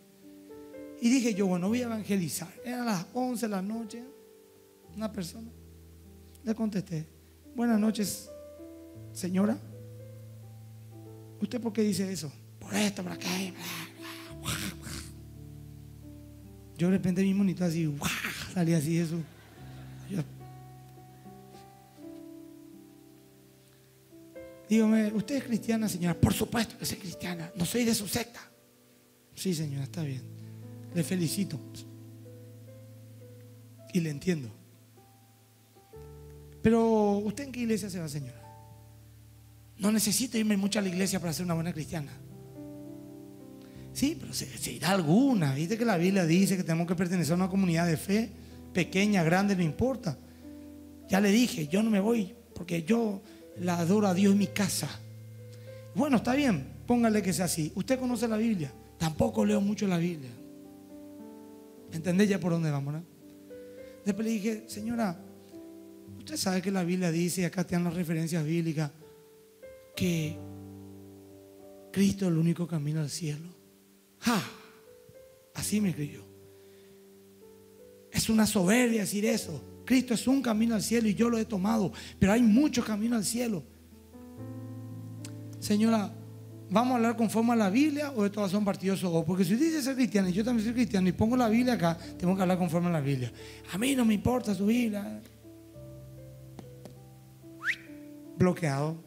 Y dije yo, bueno, voy a evangelizar. Eran las 11 de la noche, una persona. Le contesté, buenas noches, señora. ¿Usted por qué dice eso? Por esto, por acá, yo de repente mi monito así, ¡guau! salía así eso. Dígame, ¿usted es cristiana, señora? Por supuesto que soy cristiana. No soy de su secta. Sí, señora, está bien. Le felicito. Y le entiendo. Pero, ¿usted en qué iglesia se va, señora? No necesito irme mucho a la iglesia para ser una buena cristiana. Sí, pero se, se, irá alguna. Viste que la Biblia dice que tenemos que pertenecer a una comunidad de fe, pequeña, grande, no importa. Ya le dije, yo no me voy porque yo la adoro a Dios en mi casa. Bueno, está bien, póngale que sea así. Usted conoce la Biblia. Tampoco leo mucho la Biblia. ¿Entendés ya por dónde vamos? Después le dije, señora, usted sabe que la Biblia dice, acá están las referencias bíblicas, que Cristo es el único camino al cielo. ¡Ja! Así me creyó. Es una soberbia decir eso. Cristo es un camino al cielo y yo lo he tomado, pero hay muchos caminos al cielo. Señora, ¿vamos a hablar conforme a la Biblia o de todas son partidos o Porque si usted dice ser cristiano y yo también soy cristiano y pongo la Biblia acá, tengo que hablar conforme a la Biblia. A mí no me importa su Biblia. Bloqueado.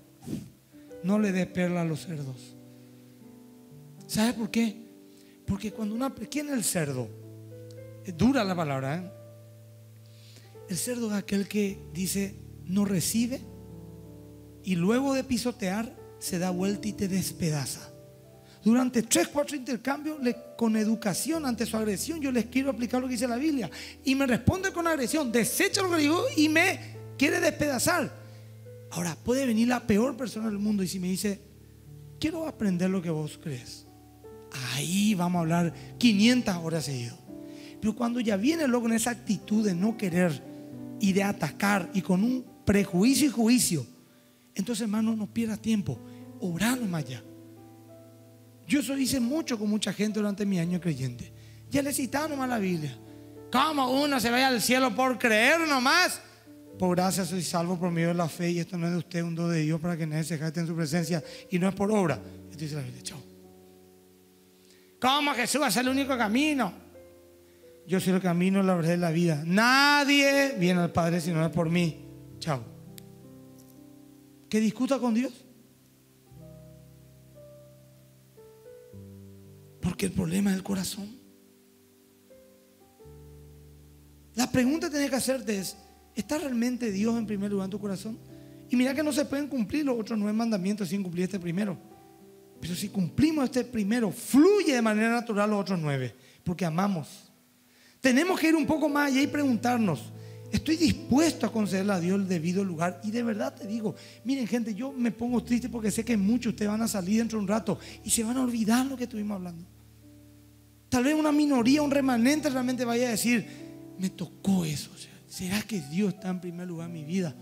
No le dé perla a los cerdos. ¿Sabe por qué? Porque cuando una... ¿Quién es el cerdo? Dura la palabra, ¿eh? El cerdo es aquel que dice, no recibe y luego de pisotear se da vuelta y te despedaza. Durante tres, cuatro intercambios, con educación ante su agresión, yo les quiero aplicar lo que dice la Biblia. Y me responde con agresión, desecha lo que digo y me quiere despedazar. Ahora, puede venir la peor persona del mundo y si me dice, quiero aprender lo que vos crees. Ahí vamos a hablar 500 horas seguido. Pero cuando ya viene luego con esa actitud de no querer y de atacar y con un prejuicio y juicio, entonces hermano no pierdas tiempo, orar nomás ya. Yo eso hice mucho con mucha gente durante mi año creyente. Ya le citaba nomás la Biblia. ¿Cómo uno se vaya al cielo por creer nomás? Por gracia soy salvo por medio de la fe y esto no es de usted, un don de Dios para que nadie se jacte en su presencia y no es por obra. Esto dice la Biblia, chao. ¿Cómo Jesús es el único camino? Yo soy el camino, la verdad y la vida. Nadie viene al Padre si no es por mí. Chao. Que discuta con Dios. Porque el problema es el corazón. La pregunta que tienes que hacerte es, ¿está realmente Dios en primer lugar en tu corazón? Y mira que no se pueden cumplir los otros nueve mandamientos sin cumplir este primero. Pero si cumplimos este primero, fluye de manera natural los otros nueve, porque amamos. Tenemos que ir un poco más allá y preguntarnos, ¿estoy dispuesto a concederle a Dios el debido lugar? Y de verdad te digo, miren gente, yo me pongo triste porque sé que muchos ustedes van a salir dentro de un rato y se van a olvidar lo que estuvimos hablando. Tal vez una minoría, un remanente realmente vaya a decir, me tocó eso. ¿Será que Dios está en primer lugar en mi vida?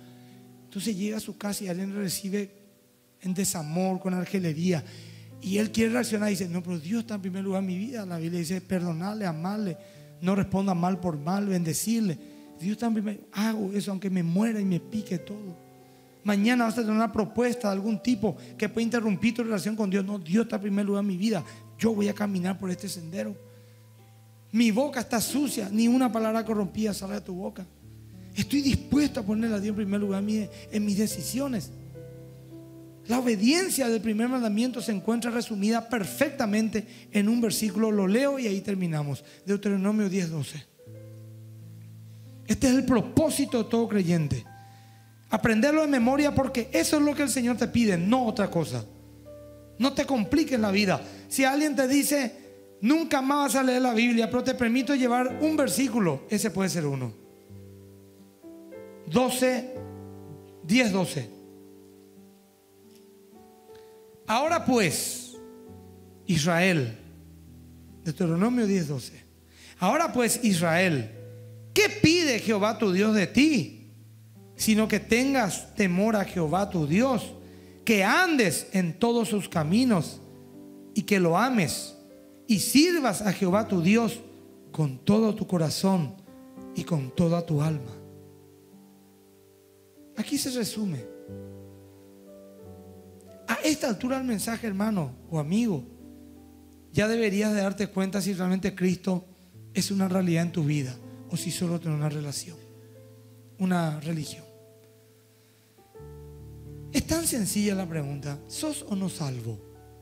Entonces llega a su casa y alguien recibe en desamor, con argelería. Y él quiere reaccionar y dice, no, pero Dios está en primer lugar en mi vida. La Biblia dice, perdonarle, amarle, no responda mal por mal, bendecirle. Dios en primer Hago eso aunque me muera y me pique todo. Mañana vas a tener una propuesta de algún tipo que puede interrumpir tu relación con Dios. No, Dios está en primer lugar en mi vida. Yo voy a caminar por este sendero. Mi boca está sucia, ni una palabra corrompida sale de tu boca. Estoy dispuesto a poner a Dios en primer lugar en mis decisiones. La obediencia del primer mandamiento se encuentra resumida perfectamente en un versículo, lo leo y ahí terminamos. Deuteronomio 10:12. Este es el propósito de todo creyente. Aprenderlo de memoria porque eso es lo que el Señor te pide, no otra cosa. No te compliques la vida. Si alguien te dice, nunca más vas a leer la Biblia, pero te permito llevar un versículo, ese puede ser uno. 12, 10, 12. Ahora pues, Israel, Deuteronomio 10:12. Ahora pues, Israel, ¿qué pide Jehová tu Dios de ti? Sino que tengas temor a Jehová tu Dios, que andes en todos sus caminos y que lo ames y sirvas a Jehová tu Dios con todo tu corazón y con toda tu alma. Aquí se resume. A esta altura del mensaje, hermano o amigo, ya deberías de darte cuenta si realmente Cristo es una realidad en tu vida o si solo tiene una relación, una religión. Es tan sencilla la pregunta. ¿Sos o no salvo?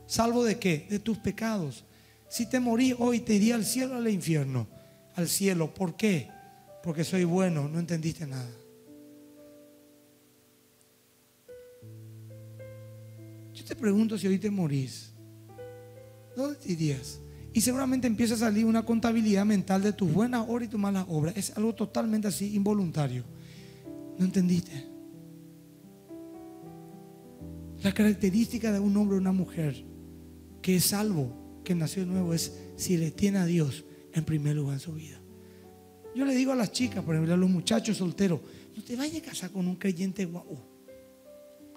¿Salvo de qué? De tus pecados. Si te morí hoy, te iría al cielo o al infierno. Al cielo. ¿Por qué? Porque soy bueno. No entendiste nada. Yo te pregunto si hoy te morís. ¿Dónde te irías? Y seguramente empieza a salir una contabilidad mental de tus buenas obras y tus malas obras. Es algo totalmente así, involuntario. ¿No entendiste? La característica de un hombre o una mujer que es salvo, que nació de nuevo, es si le tiene a Dios en primer lugar en su vida. Yo le digo a las chicas, por ejemplo, a los muchachos solteros, no te vayas a casar con un creyente guau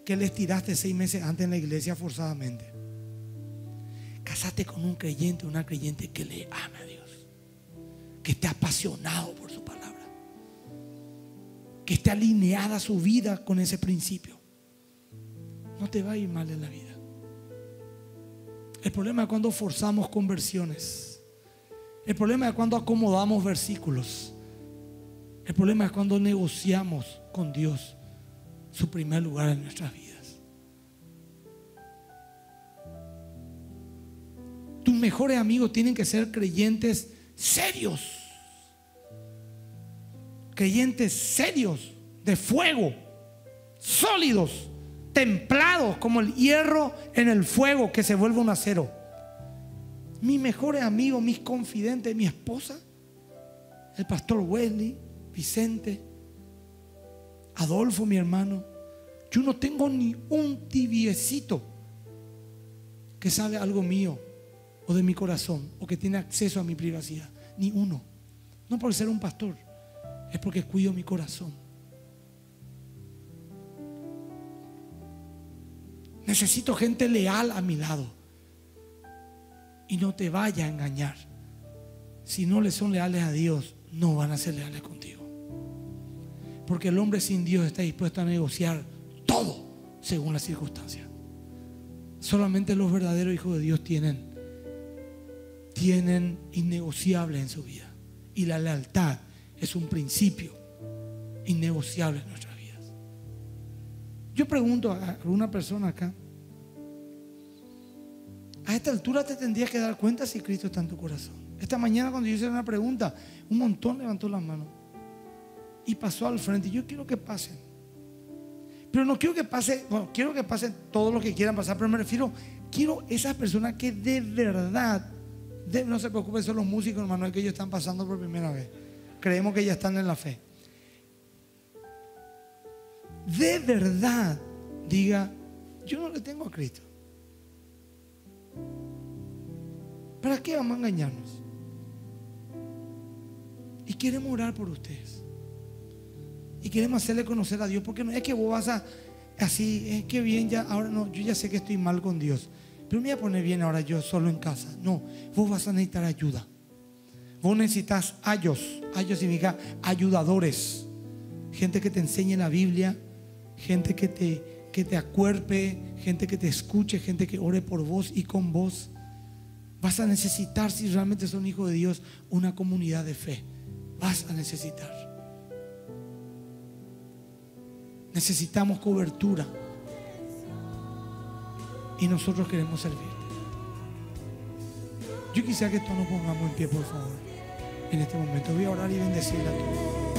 que les tiraste seis meses antes en la iglesia forzadamente. Casate con un creyente, una creyente que le ama a Dios, que esté apasionado por su palabra, que esté alineada su vida con ese principio. No te va a ir mal en la vida. El problema es cuando forzamos conversiones. El problema es cuando acomodamos versículos. El problema es cuando negociamos con Dios su primer lugar en nuestras vidas. Tus mejores amigos tienen que ser creyentes serios. Creyentes serios, de fuego, sólidos, templados como el hierro en el fuego que se vuelve un acero. Mis mejores amigos, mis confidentes, mi esposa, el pastor Wesley, Vicente, Adolfo, mi hermano. Yo no tengo ni un tibiecito que sabe algo mío o de mi corazón o que tiene acceso a mi privacidad. Ni uno. No por ser un pastor, es porque cuido mi corazón. Necesito gente leal a mi lado. Y no te vaya a engañar. Si no le son leales a Dios, no van a ser leales contigo. Porque el hombre sin Dios está dispuesto a negociar todo según las circunstancias. Solamente los verdaderos hijos de Dios tienen tienen innegociable en su vida. Y la lealtad es un principio innegociable en nuestras vidas. Yo pregunto a alguna persona acá, a esta altura te tendrías que dar cuenta si Cristo está en tu corazón. Esta mañana cuando yo hice una pregunta, un montón levantó las manos y pasó al frente. Yo quiero que pasen. Pero no quiero que pase, bueno, quiero que pasen todos los que quieran pasar, pero me refiero, quiero esas personas que de verdad no se preocupen, son los músicos, hermano, que ellos están pasando por primera vez. Creemos que ya están en la fe. De verdad, diga, yo no le tengo a Cristo. ¿Para qué vamos a engañarnos? Y queremos orar por ustedes. Y queremos hacerle conocer a Dios. Porque no es que vos vas a, así, es que bien, ya, ahora no, yo ya sé que estoy mal con Dios. Pero me voy a poner bien ahora yo solo en casa. No, vos vas a necesitar ayuda. Vos necesitas ayos. Ayos significa ayudadores. Gente que te enseñe la Biblia. Gente que te, que te acuerpe. Gente que te escuche. Gente que ore por vos y con vos. Vas a necesitar, si realmente son hijos de Dios, una comunidad de fe. Vas a necesitar. Necesitamos cobertura y nosotros queremos servir. Yo quisiera que todos nos pongamos en pie, por favor, en este momento. Voy a orar y bendecir a todos.